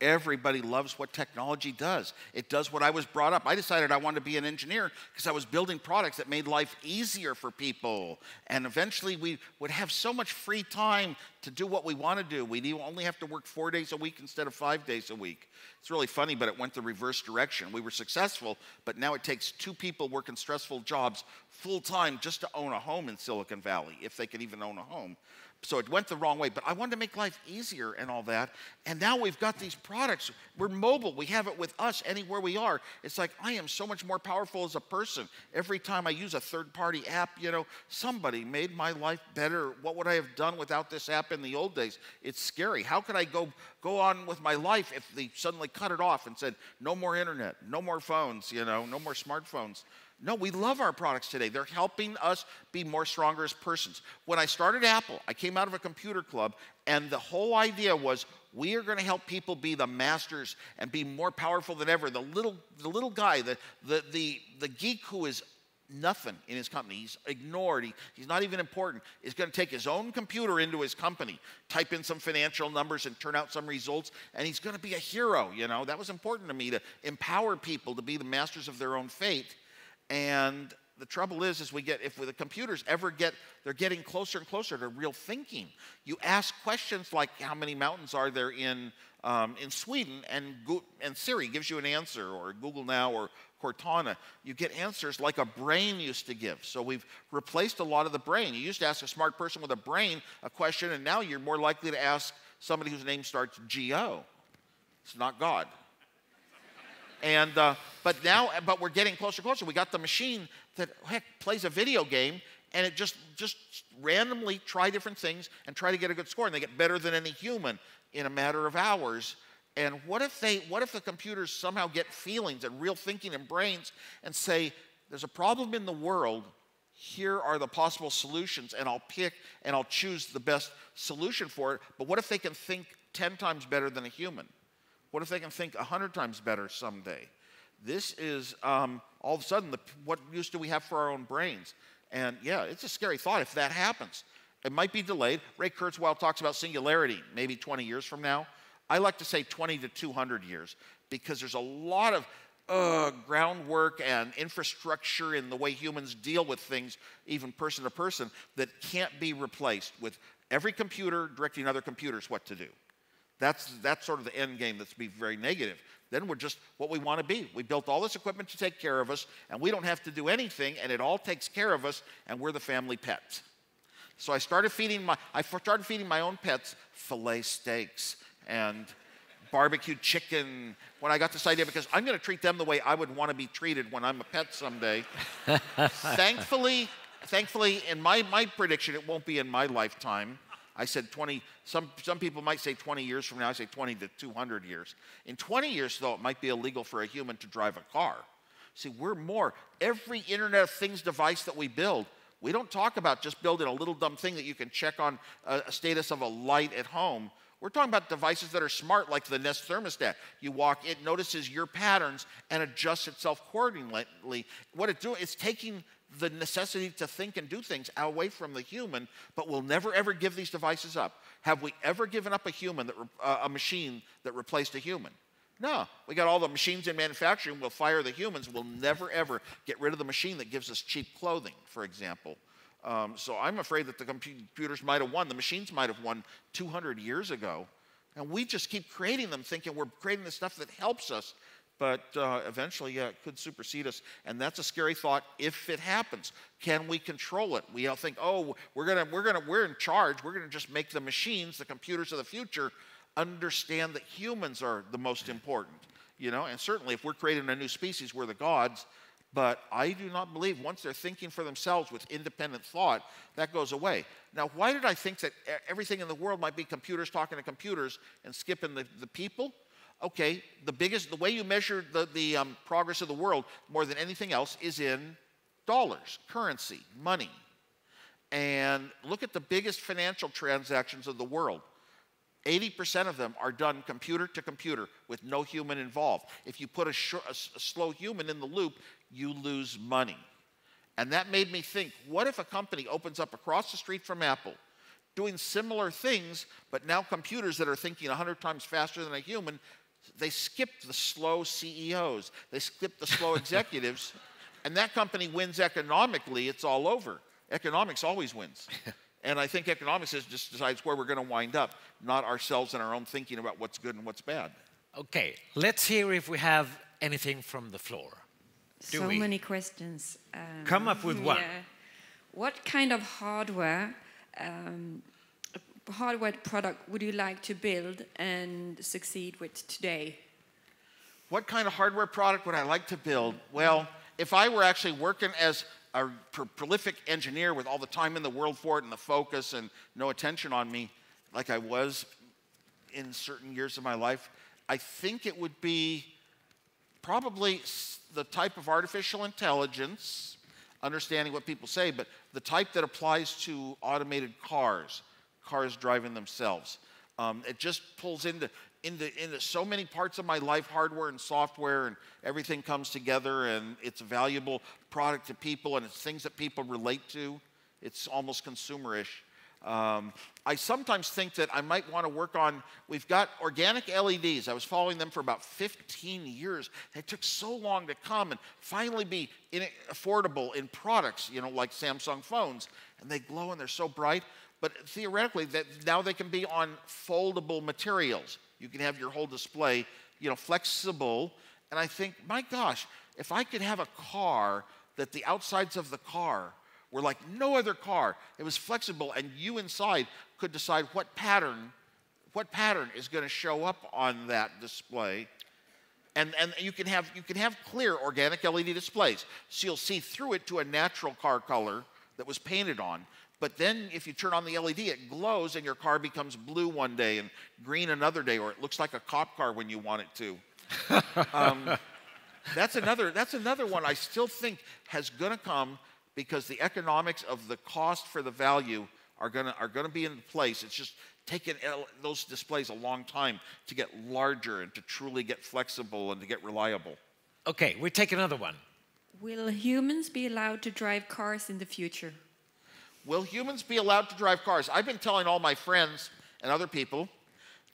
everybody loves what technology does. It does what I was brought up. I decided I wanted to be an engineer because I was building products that made life easier for people. And eventually we would have so much free time to do what we want to do. We'd only have to work four days a week instead of five days a week. It's really funny, but it went the reverse direction. We were successful, but now it takes two people working stressful jobs full time just to own a home in Silicon Valley, if they can even own a home so it went the wrong way. But I wanted to make life easier and all that. And now we've got these products. We're mobile. We have it with us anywhere we are. It's like I am so much more powerful as a person. Every time I use a third party app, you know, somebody made my life better. What would I have done without this app in the old days? It's scary. How could I go go on with my life if they suddenly cut it off and said, no more internet, no more phones, you know, no more smartphones? No, we love our products today. They're helping us be more stronger as persons. When I started Apple, I came out of a computer club, and the whole idea was we are going to help people be the masters and be more powerful than ever. The little, the little guy, the, the, the, the geek who is nothing in his company, he's ignored, he, he's not even important, is going to take his own computer into his company, type in some financial numbers and turn out some results, and he's going to be a hero. You know, that was important to me to empower people to be the masters of their own fate. And the trouble is, is we get if the computers ever get, they're getting closer and closer to real thinking. You ask questions like, "How many mountains are there in um, in Sweden?" and and Siri gives you an answer, or Google Now, or Cortana. You get answers like a brain used to give. So we've replaced a lot of the brain. You used to ask a smart person with a brain a question, and now you're more likely to ask somebody whose name starts G O. It's not God. And uh, but now, but we're getting closer and closer. We got the machine that heck plays a video game, and it just just randomly try different things and try to get a good score, and they get better than any human in a matter of hours. And what if they? What if the computers somehow get feelings and real thinking and brains and say, "There's a problem in the world. Here are the possible solutions, and I'll pick and I'll choose the best solution for it." But what if they can think ten times better than a human? What if they can think 100 times better someday? This is um, all of a sudden the, what use do we have for our own brains? And yeah, it's a scary thought if that happens. It might be delayed. Ray Kurzweil talks about singularity maybe 20 years from now. I like to say 20 to 200 years because there's a lot of uh, groundwork and infrastructure in the way humans deal with things, even person to person, that can't be replaced with every computer directing other computers what to do. That's, that's sort of the end game that's be very negative. Then we're just what we want to be. We built all this equipment to take care of us, and we don't have to do anything, and it all takes care of us, and we're the family pets. So I started feeding my, I started feeding my own pets filet steaks and barbecued chicken when I got this idea because I'm going to treat them the way I would want to be treated when I'm a pet someday. thankfully, thankfully, in my, my prediction, it won't be in my lifetime. I said 20, some, some people might say 20 years from now, I say 20 to 200 years. In 20 years, though, it might be illegal for a human to drive a car. See, we're more. Every Internet of Things device that we build, we don't talk about just building a little dumb thing that you can check on a, status of a light at home. We're talking about devices that are smart, like the Nest thermostat. You walk, it notices your patterns and adjusts itself accordingly. What it's doing is taking the necessity to think and do things away from the human, but we'll never ever give these devices up. Have we ever given up a human, that, uh, a machine that replaced a human? No. We got all the machines in manufacturing, we'll fire the humans. We'll never ever get rid of the machine that gives us cheap clothing, for example. Um, so I'm afraid that the computers might have won, the machines might have won 200 years ago. And we just keep creating them thinking we're creating the stuff that helps us but uh, eventually, yeah, it could supersede us. And that's a scary thought if it happens. Can we control it? We all think, oh, we're gonna, we're gonna, we're in charge. We're gonna just make the machines, the computers of the future, understand that humans are the most important. You know, and certainly if we're creating a new species, we're the gods. But I do not believe once they're thinking for themselves with independent thought, that goes away. Now, why did I think that everything in the world might be computers talking to computers and skipping the, the people? Okay, the biggest, the way you measure the, the um, progress of the world more than anything else is in dollars, currency, money. And look at the biggest financial transactions of the world. 80% of them are done computer to computer with no human involved. If you put a, a, a, slow human in the loop, you lose money. And that made me think what if a company opens up across the street from Apple doing similar things, but now computers that are thinking 100 times faster than a human? They skip the slow CEOs, they skip the slow executives, and that company wins economically, it's all over. Economics always wins. And I think economics is just decides where we're going to wind up, not ourselves and our own thinking about what's good and what's bad. Okay, let's hear if we have anything from the floor. Do so we? many questions. Um, Come up with one. Yeah. What kind of hardware, um, hardware product would you like to build and succeed with today? What kind of hardware product would I like to build? Well, if I were actually working as a prolific engineer with all the time in the world for it and the focus and no attention on me like I was in certain years of my life, I think it would be probably the type of artificial intelligence, understanding what people say, but the type that applies to automated cars, cars driving themselves. Um, it just pulls into into, into so many parts of my life, hardware and software, and everything comes together, and it's a valuable product to people, and it's things that people relate to. It's almost consumerish. Um, I sometimes think that I might want to work on. We've got organic LEDs. I was following them for about 15 years. They took so long to come and finally be in, affordable in products, you know, like Samsung phones, and they glow and they're so bright. But theoretically, that now they can be on foldable materials. You can have your whole display, you know, flexible. And I think, my gosh, if I could have a car that the outsides of the car were like no other car, it was flexible, and you inside could decide what pattern, what pattern is going to show up on that display. And, and you can have you can have clear organic LED displays, so you'll see through it to a natural car color that was painted on. But then if you turn on the LED, it glows and your car becomes blue one day and green another day, or it looks like a cop car when you want it to. um, that's another that's another one I still think has gonna come because the economics of the cost for the value are gonna are gonna be in place. It's just taken those displays a long time to get larger and to truly get flexible and to get reliable. Okay, we take another one. Will humans be allowed to drive cars in the future? Will humans be allowed to drive cars? I've been telling all my friends and other people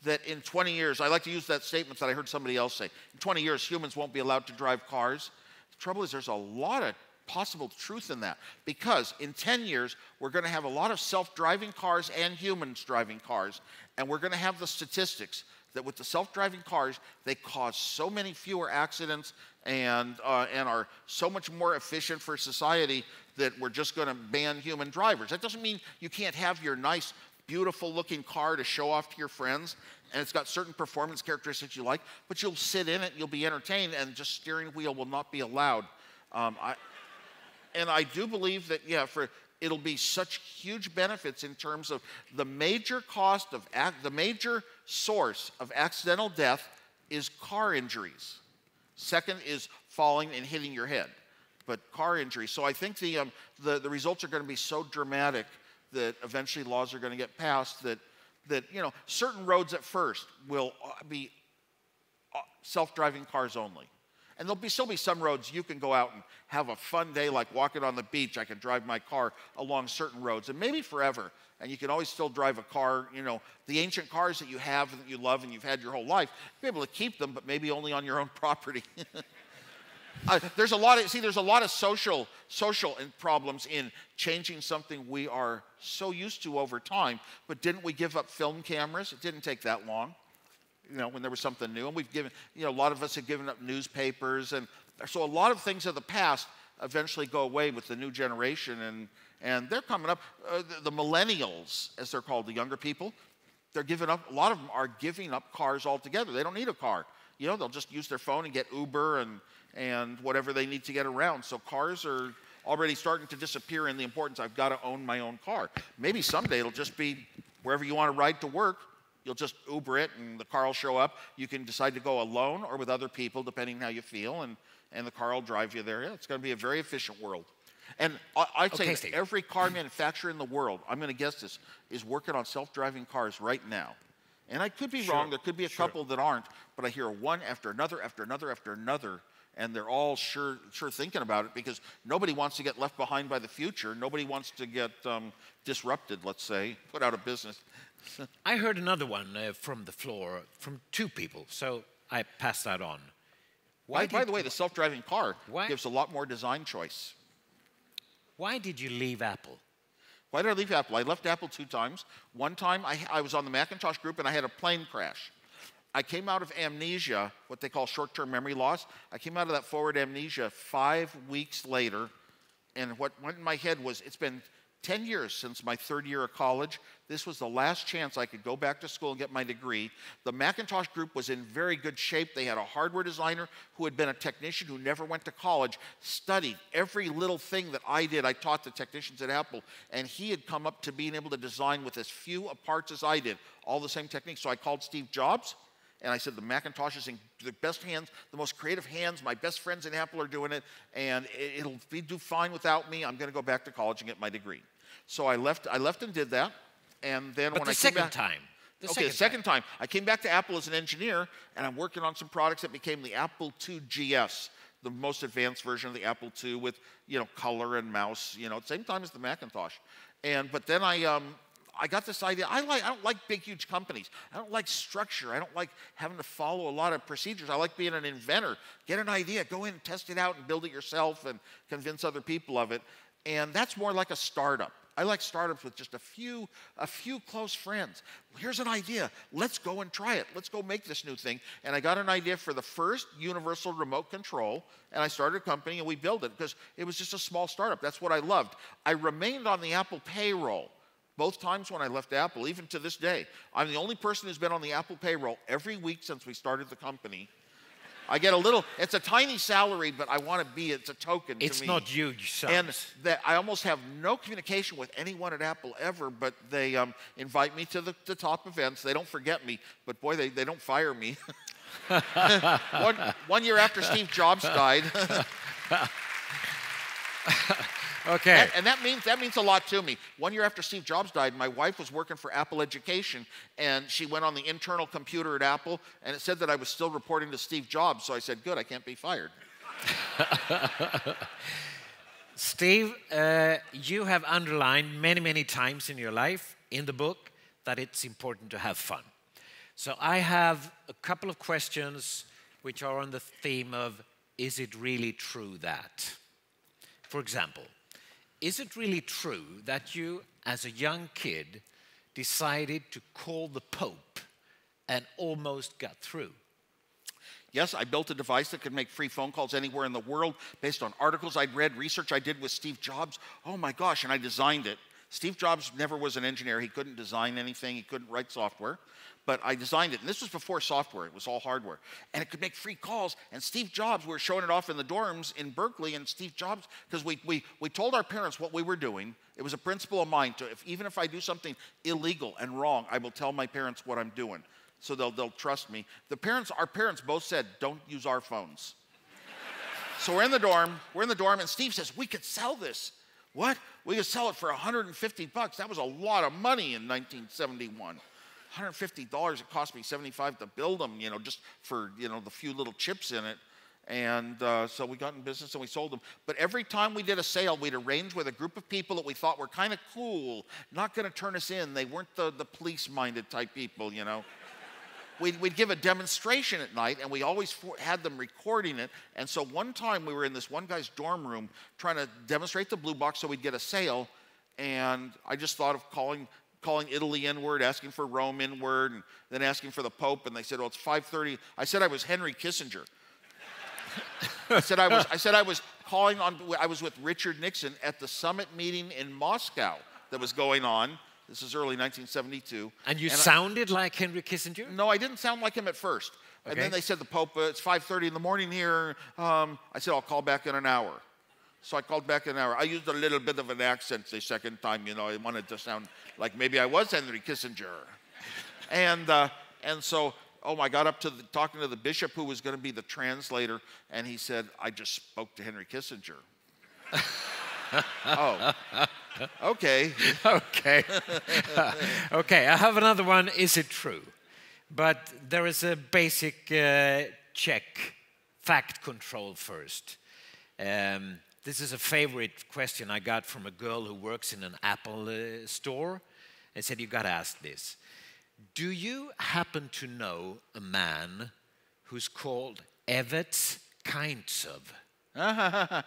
that in 20 years, I like to use that statement that I heard somebody else say. In 20 years, humans won't be allowed to drive cars. The trouble is, there's a lot of possible truth in that because in 10 years, we're going to have a lot of self driving cars and humans driving cars, and we're going to have the statistics that with the self driving cars, they cause so many fewer accidents and, uh, and are so much more efficient for society that we're just going to ban human drivers. That doesn't mean you can't have your nice, beautiful looking car to show off to your friends and it's got certain performance characteristics you like, but you'll sit in it, you'll be entertained, and just steering wheel will not be allowed. Um, I, and I do believe that, yeah, for it'll be such huge benefits in terms of the major cost of the major source of accidental death is car injuries. Second is falling and hitting your head but car injury. So I think the, um, the, the results are going to be so dramatic that eventually laws are going to get passed that, that, you know, certain roads at first will uh, be uh, self-driving cars only. And there'll be, still be some roads you can go out and have a fun day like walking on the beach. I can drive my car along certain roads and maybe forever. And you can always still drive a car, you know, the ancient cars that you have that you love and you've had your whole life, be able to keep them, but maybe only on your own property. Uh, there's a lot of see there's a lot of social social problems in changing something we are so used to over time but didn't we give up film cameras? It didn't take that long you know when there was something new and we've given you know a lot of us have given up newspapers and so a lot of things of the past eventually go away with the new generation and and they're coming up uh, the, the millennials as they're called the younger people they're giving up a lot of them are giving up cars altogether. They don't need a car. You know, they'll just use their phone and get Uber and, and whatever they need to get around. So cars are already starting to disappear in the importance I've got to own my own car. Maybe someday it'll just be wherever you want to ride to work, you'll just Uber it and the car will show up. You can decide to go alone or with other people, depending how you feel, and, and the car will drive you there. Yeah, it's going to be a very efficient world. And I, I'd say Okay, every car manufacturer in the world, I'm going to guess this, is working on self-driving cars right now. And I could be Sure, wrong. There could be a sure. couple that aren't, but I hear one after another, after another, after another, and they're all sure, sure thinking about it because nobody wants to get left behind by the future. Nobody wants to get um, disrupted, let's say, put out of business. I heard another one uh, from the floor from two people, so I passed that on. By, by the way, the self-driving car Why- gives a lot more design choice. Why did you leave Apple? Why did I leave Apple? I left Apple two times. One time I, I was on the Macintosh group and I had a plane crash. I came out of amnesia, what they call short term memory loss. I came out of that forward amnesia five weeks later. And what went in my head was it's been 10 years since my third year of college. This was the last chance I could go back to school and get my degree. The Macintosh group was in very good shape. They had a hardware designer who had been a technician who never went to college, studied every little thing that I did. I taught the technicians at Apple, and he had come up to being able to design with as few parts as I did, all the same techniques. So I called Steve Jobs. And I said, the Macintosh is in the best hands, the most creative hands. My best friends in Apple are doing it, and it- it'll be, do fine without me. I'm going to go back to college and get my degree. So I left. I left and did that. And then But when the I came second back, time. The okay, second the second time. I came back to Apple as an engineer, and I'm working on some products that became the Apple II GS, the most advanced version of the Apple II with you know color and mouse. You know, at the same time as the Macintosh. And but then I um, I got this idea. I like I don't like big huge companies. I don't like structure. I don't like having to follow a lot of procedures. I like being an inventor. Get an idea, go in, test it out, and build it yourself, and convince other people of it. And that's more like a startup. I like startups with just a few, a few close friends. Here's an idea. Let's go and try it. Let's go make this new thing. And I got an idea for the first universal remote control, and I started a company and we built it because it was just a small startup. That's what I loved. I remained on the Apple payroll both times when I left Apple, even to this day. I'm the only person who's been on the Apple payroll every week since we started the company. I get a little, it's a tiny salary, but I want to be, it's a token to It's not huge, And that I almost have no communication with anyone at Apple ever, but they um, invite me to the, the top events. They don't forget me, but boy, they, they don't fire me. one, one year after Steve Jobs died, Okay. and, and that means that means a lot to me. One year after Steve Jobs died, my wife was working for Apple Education, and she went on the internal computer at Apple, and it said that I was still reporting to Steve Jobs. So I said, "Good, I can't be fired." Steve, uh, you have underlined many, many times in your life in the book that it's important to have fun. So I have a couple of questions which are on the theme of is it really true that? For example, is it really true that you, as a young kid, decided to call the Pope and almost got through? Yes, I built a device that could make free phone calls anywhere in the world based on articles I'd read, research I did with Steve Jobs. Oh my gosh, and I designed it. Steve Jobs never was an engineer. He couldn't design anything, he couldn't write software. But I designed it, and this was before software, it was all hardware. And it could make free calls. And Steve Jobs, we were showing it off in the dorms in Berkeley, and Steve Jobs, because we, we, we told our parents what we were doing. It was a principle of mine to, if, even if I do something illegal and wrong, I will tell my parents what I'm doing so they'll, they'll trust me. The parents, our parents both said, don't use our phones. so we're in the dorm, we're in the dorm, and Steve says, we could sell this. What? We could sell it for 150 bucks. That was a lot of money in 1971. $150, it cost me 75 to build them, you know, just for, you know, the few little chips in it. And uh, so we got in business and we sold them. But every time we did a sale, we'd arrange with a group of people that we thought were kind of cool, not going to turn us in. They weren't the, the police minded type people, you know we'd, we'd give a demonstration at night and we always had them recording it and so one time we were in this one guy's dorm room trying to demonstrate the blue box so we'd get a sale and i just thought of calling calling italy inward asking for rome inward and then asking for the pope and they said well it's 5.30 i said i was henry kissinger I said I was. I said I was calling on. I was with Richard Nixon at the summit meeting in Moscow that was going on. This is early 1972. And you I- sounded like Henry Kissinger? no, I didn't sound like him at first. And then they said the Pope, uh, it's 5:30 in the morning here. Um, I said I'll call back in an hour. So I called back an hour. I used a little bit of an accent the second time. You know, I wanted to sound like maybe I was Henry Kissinger. and uh, and so oh, I got up to the, talking to the bishop who was going to be the translator, and he said I just spoke to Henry Kissinger. oh, okay. okay. okay, I have another one. Is it true? But there is a basic uh, check, fact control first. Um, this is a favorite question I got from a girl who works in an Apple uh, store. I said, "You've got to ask this. Do you happen to know a man who's called Evets Kainzow?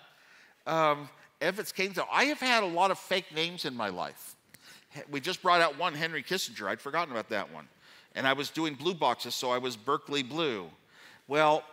um, Evans Kainzo. I have had a lot of fake names in my life. We just brought out one, Henry Kissinger. I'd forgotten about that one. And I was doing blue boxes, so I was Berkeley Blue. Well,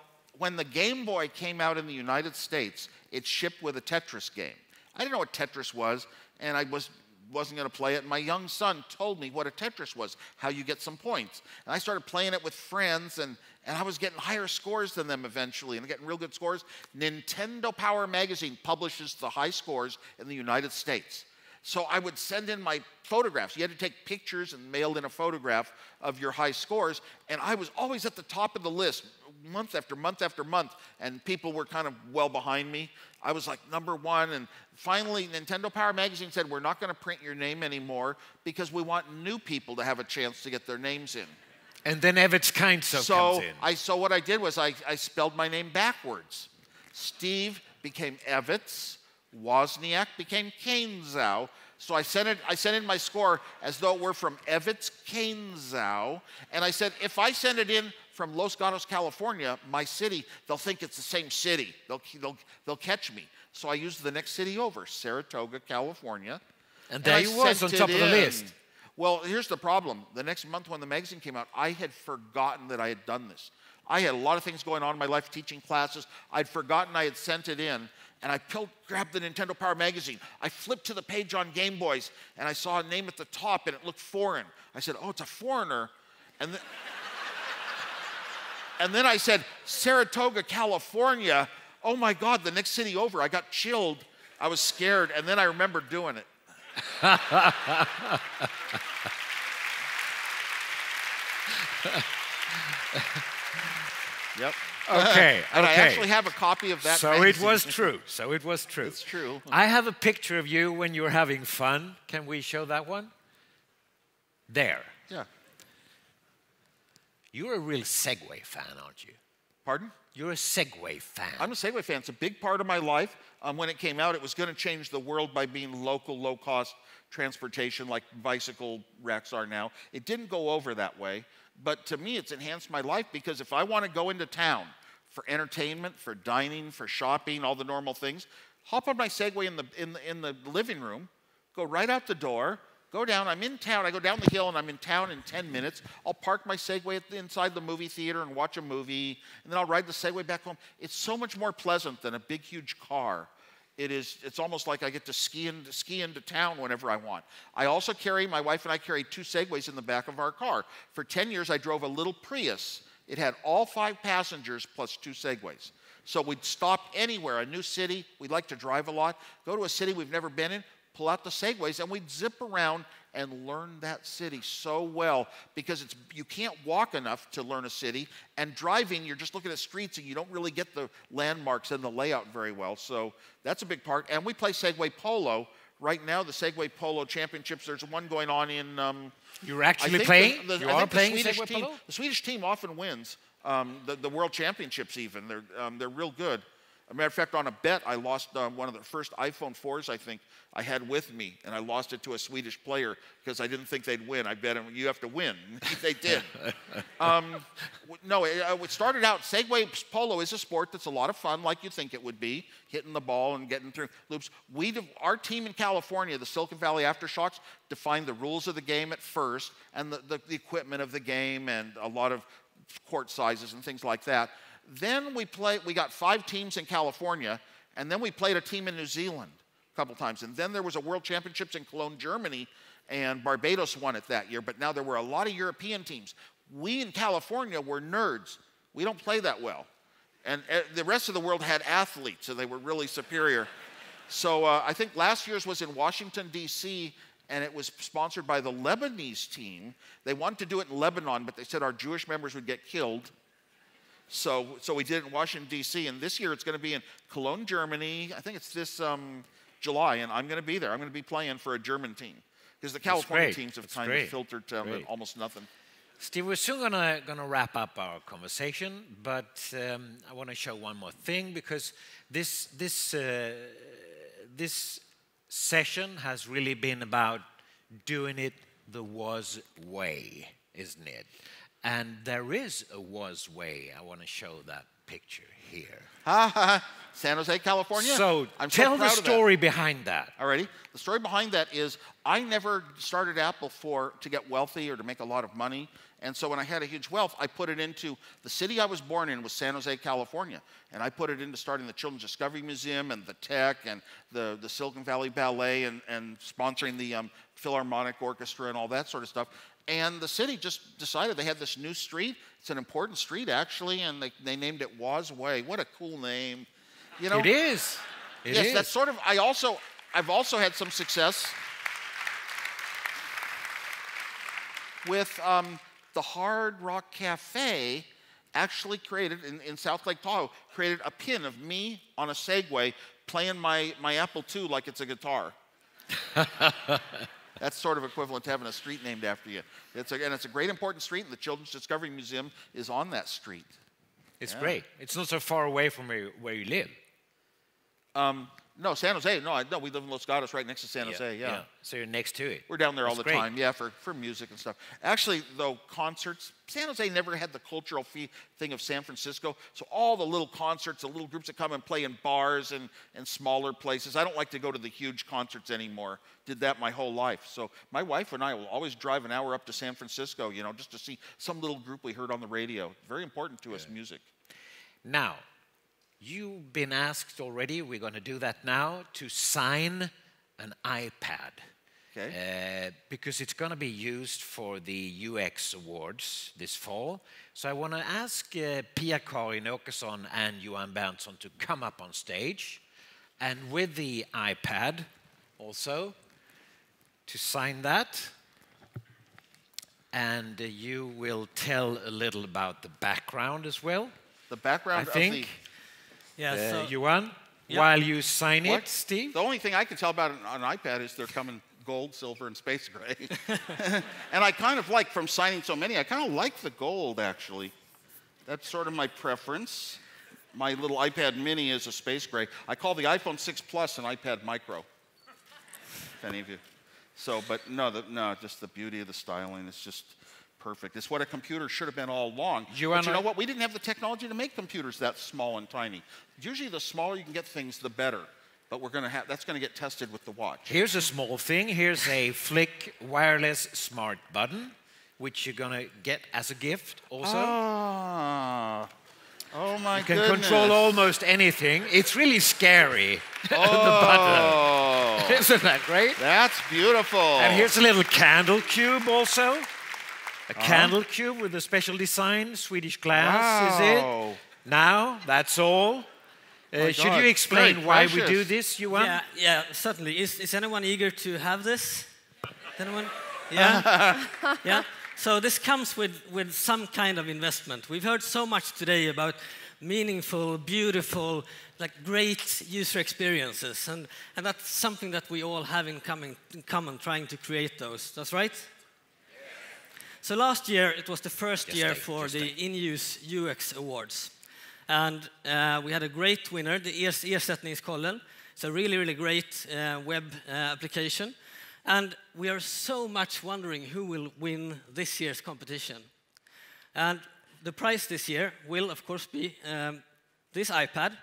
when the Game Boy came out in the United States, it shipped with a Tetris game. I didn't know what Tetris was, and I was wasn't going to play it. And my young son told me what a Tetris was, how you get some points. And I started playing it with friends, and, and I was getting higher scores than them eventually, and getting real good scores. Nintendo Power Magazine publishes the high scores in the United States. So I would send in my photographs. You had to take pictures and mail in a photograph of your high scores. And I was always at the top of the list, month after month after month. And people were kind of well behind me. I was like number one. And finally, Nintendo Power Magazine said, We're not going to print your name anymore because we want new people to have a chance to get their names in. And then Evets Kainzow So comes in. I so what I did was I, I spelled my name backwards. Steve became Evets. Wozniak became Kainzow. So I sent it. I sent in my score as though it were from Evets Kainzow, and I said if I send it in from Los Gatos, California, my city, they'll think it's the same city. They'll they'll they'll catch me. So I used the next city over, Saratoga, California. and there you was on top of the in. list. Well, here's the problem. The next month when the magazine came out, I had forgotten that I had done this. I had a lot of things going on in my life, teaching classes. I'd forgotten I had sent it in, and I grabbed the Nintendo Power magazine. I flipped to the page on Game Boys, and I saw a name at the top, and it looked foreign. I said, "Oh, it's a foreigner," and then, and then I said, "Saratoga, California." Oh my God! The next city over, I got chilled. I was scared, and then I remembered doing it. Yep. Okay, and I actually have a copy of that. So it was true. So it was true. It's true. I have a picture of you when you're having fun. Can we show that one? There. You're a real Segway fan, aren't you? Pardon? You're a Segway fan. I'm a Segway fan. It's a big part of my life. Um, when it came out, it was going to change the world by being local, low cost transportation like bicycle racks are now. It didn't go over that way, but to me, it's enhanced my life because if I want to go into town for entertainment, for dining, for shopping, all the normal things, hop on my Segway in the, in the, in the living room, go right out the door, go down. I'm in town. I go down the hill and I'm in town in 10 minutes. I'll park my Segway at the, inside the movie theater and watch a movie, and then I'll ride the Segway back home. It's so much more pleasant than a big, huge car. It is, it's almost like I get to ski, in, ski into town whenever I want. I also carry, my wife and I carry two Segways in the back of our car. For 10 years, I drove a little Prius. It had all five passengers plus two Segways. So we'd stop anywhere, a new city. We'd like to drive a lot. Go to a city we've never been in, pull out the Segways, and we'd zip around and learn that city so well because it's you can't walk enough to learn a city and driving you're just looking at streets and you don't really get the landmarks and the layout very well so that's a big part and we play segway polo right now the segway polo championships there's one going on in um, You're actually playing? the, the, you I are playing the Swedish Segway team, polo? The Swedish team often wins um, the, the world championships. Even they're um, they're real good. A matter of fact, on a bet, I lost uh, one of the first iPhone 4s I think I had with me, and I lost it to a Swedish player because I didn't think they'd win. I bet him you have to win. they did. um, no, it, uh, it started out. Segway polo is a sport that's a lot of fun, like you think it would be, hitting the ball and getting through loops. We, our team in California, the Silicon Valley Aftershocks, defined the rules of the game at first and the, the, the equipment of the game and a lot of court sizes and things like that. Then we play. We got five teams in California, and then we played a team in New Zealand a couple times. And then there was a World Championships in Cologne, Germany, and Barbados won it that year. But now there were a lot of European teams. We in California were nerds. We don't play that well. And uh, the rest of the world had athletes, and they were really superior. So uh, I think last year's was in Washington, D.C., and it was sponsored by the Lebanese team. They wanted to do it in Lebanon, but they said our Jewish members would get killed. So, so we did it in Washington, D.C., and this year it's going to be in Cologne, Germany. I think it's this um, July, and I'm going to be there. I'm going to be playing for a German team because the California teams have That's kind great. of filtered to Great. almost nothing. Steve, we're soon gonna gonna wrap up our conversation, but um, I want to show one more thing because this this uh, this session has really been about doing it the was way, isn't it? And there is a was way. I want to show that picture here. San Jose, California. So I'm tell so the of that. story behind that. Alrighty. The story behind that is I never started Apple for to get wealthy or to make a lot of money. And so when I had a huge wealth, I put it into the city I was born in was San Jose, California. And I put it into starting the Children's Discovery Museum and the Tech and the, the Silicon Valley Ballet and, and sponsoring the um, Philharmonic Orchestra and all that sort of stuff. And the city just decided they had this new street. It's an important street, actually, and they, they named it Woz Way. What a cool name. You know, it is. It yes, is. that's sort of. I also, I've also had some success with um, the Hard Rock Cafe. Actually, created in, in South Lake Tahoe, created a pin of me on a Segway playing my my Apple II like it's a guitar. That's sort of equivalent to having a street named after you. It's a, and it's a great important street, and the Children's Discovery Museum is on that street. It's great. It's not so far away from where you, where you live. Um, no, San Jose. No, I, no, we live in Los Gatos, right next to San Jose. yeah. So you're next to it. We're down there all the great. time, yeah, for, for music and stuff. Actually, though, concerts, San Jose never had the cultural fee, thing of San Francisco. So all the little concerts, the little groups that come and play in bars and, and smaller places. I don't like to go to the huge concerts anymore. Did that my whole life. So my wife and I will always drive an hour up to San Francisco, you know, just to see some little group we heard on the radio. Very important to us, music. Now, you've been asked already, we're going to do that now, to sign an iPad. Okay. Uh, because it's going to be used for the UX Awards this fall. So I want to ask uh, Pia-Karin Åkesson and Johan Berntsson to come up on stage, and with the iPad also, to sign that. And uh, you will tell a little about the background as well. The background I think. Of Yeah, Uh, so Johan, Yeah. while you sign. What? it, Steve. The only thing I can tell about an, an iPad is they're coming gold, silver, and space gray. and I kind of like, from signing so many, I kind of like the gold actually. That's sort of my preference. My little iPad mini is a space gray. I call the iPhone 6 Plus an iPad Micro. If any of you. So, but no, the, no, just the beauty of the styling It's just perfect. It's what a computer should have been all along. You you know what? We didn't have the technology to make computers that small and tiny. Usually, the smaller you can get things, the better. But we're going to have that's going to get tested with the watch. Here's a small thing. Here's a Flic wireless smart button, which you're gonna get as a gift also. Ah. Oh my you can goodness. control almost anything. It's really scary. Oh, Isn't that great? that's beautiful. And here's a little candle cube also. A Uh-huh. candle cube with a special design, Swedish glass, is it? Now, that's all. Uh, should God, you explain very why we do precious. this, Johan? yeah, yeah, certainly. Is, is anyone eager to have this? Anyone? Yeah. yeah. So this comes with, with some kind of investment. We've heard so much today about meaningful, beautiful, like great user experiences, and, and that's something that we all have in common, in common, trying to create those. That's right. So last year it was the first Just year stay, for the inUse UX Awards. And uh, we had a great winner, the Ers- Ersättningskollen. It's a really, really great uh, web uh, application. And we are so much wondering who will win this year's competition. And the prize this year will, of course, be um, this iPad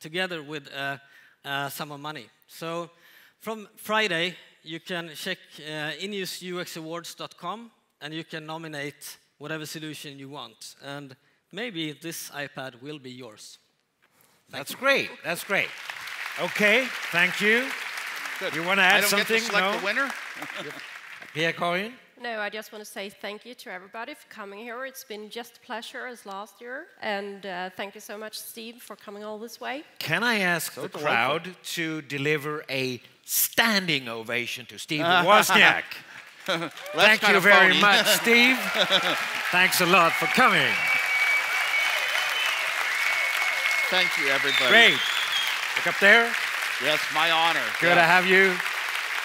together with uh, uh, sum of money. So from Friday, you can check uh, inuseUXawards.com and you can nominate whatever solution you want. And maybe this iPad will be yours. That's great. That's great. Okay, thank you. Good. You wanna I add don't something? Get to select No? the winner. Pia-Karin? No, I just want to say thank you to everybody for coming here. It's been just a pleasure as last year. And uh, thank you so much, Steve, for coming all this way. Can I ask So the delightful. crowd to deliver a standing ovation to Steve Wozniak? Thank you very much, Steve. Thanks a lot for coming. Thank you, everybody. Great. Look up there. Yes, my honor. Good Yes. to have you.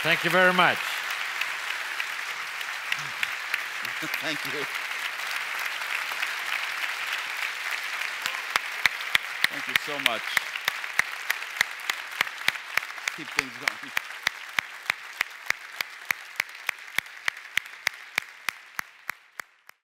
Thank you very much. Thank you. Thank you so much. Keep things going.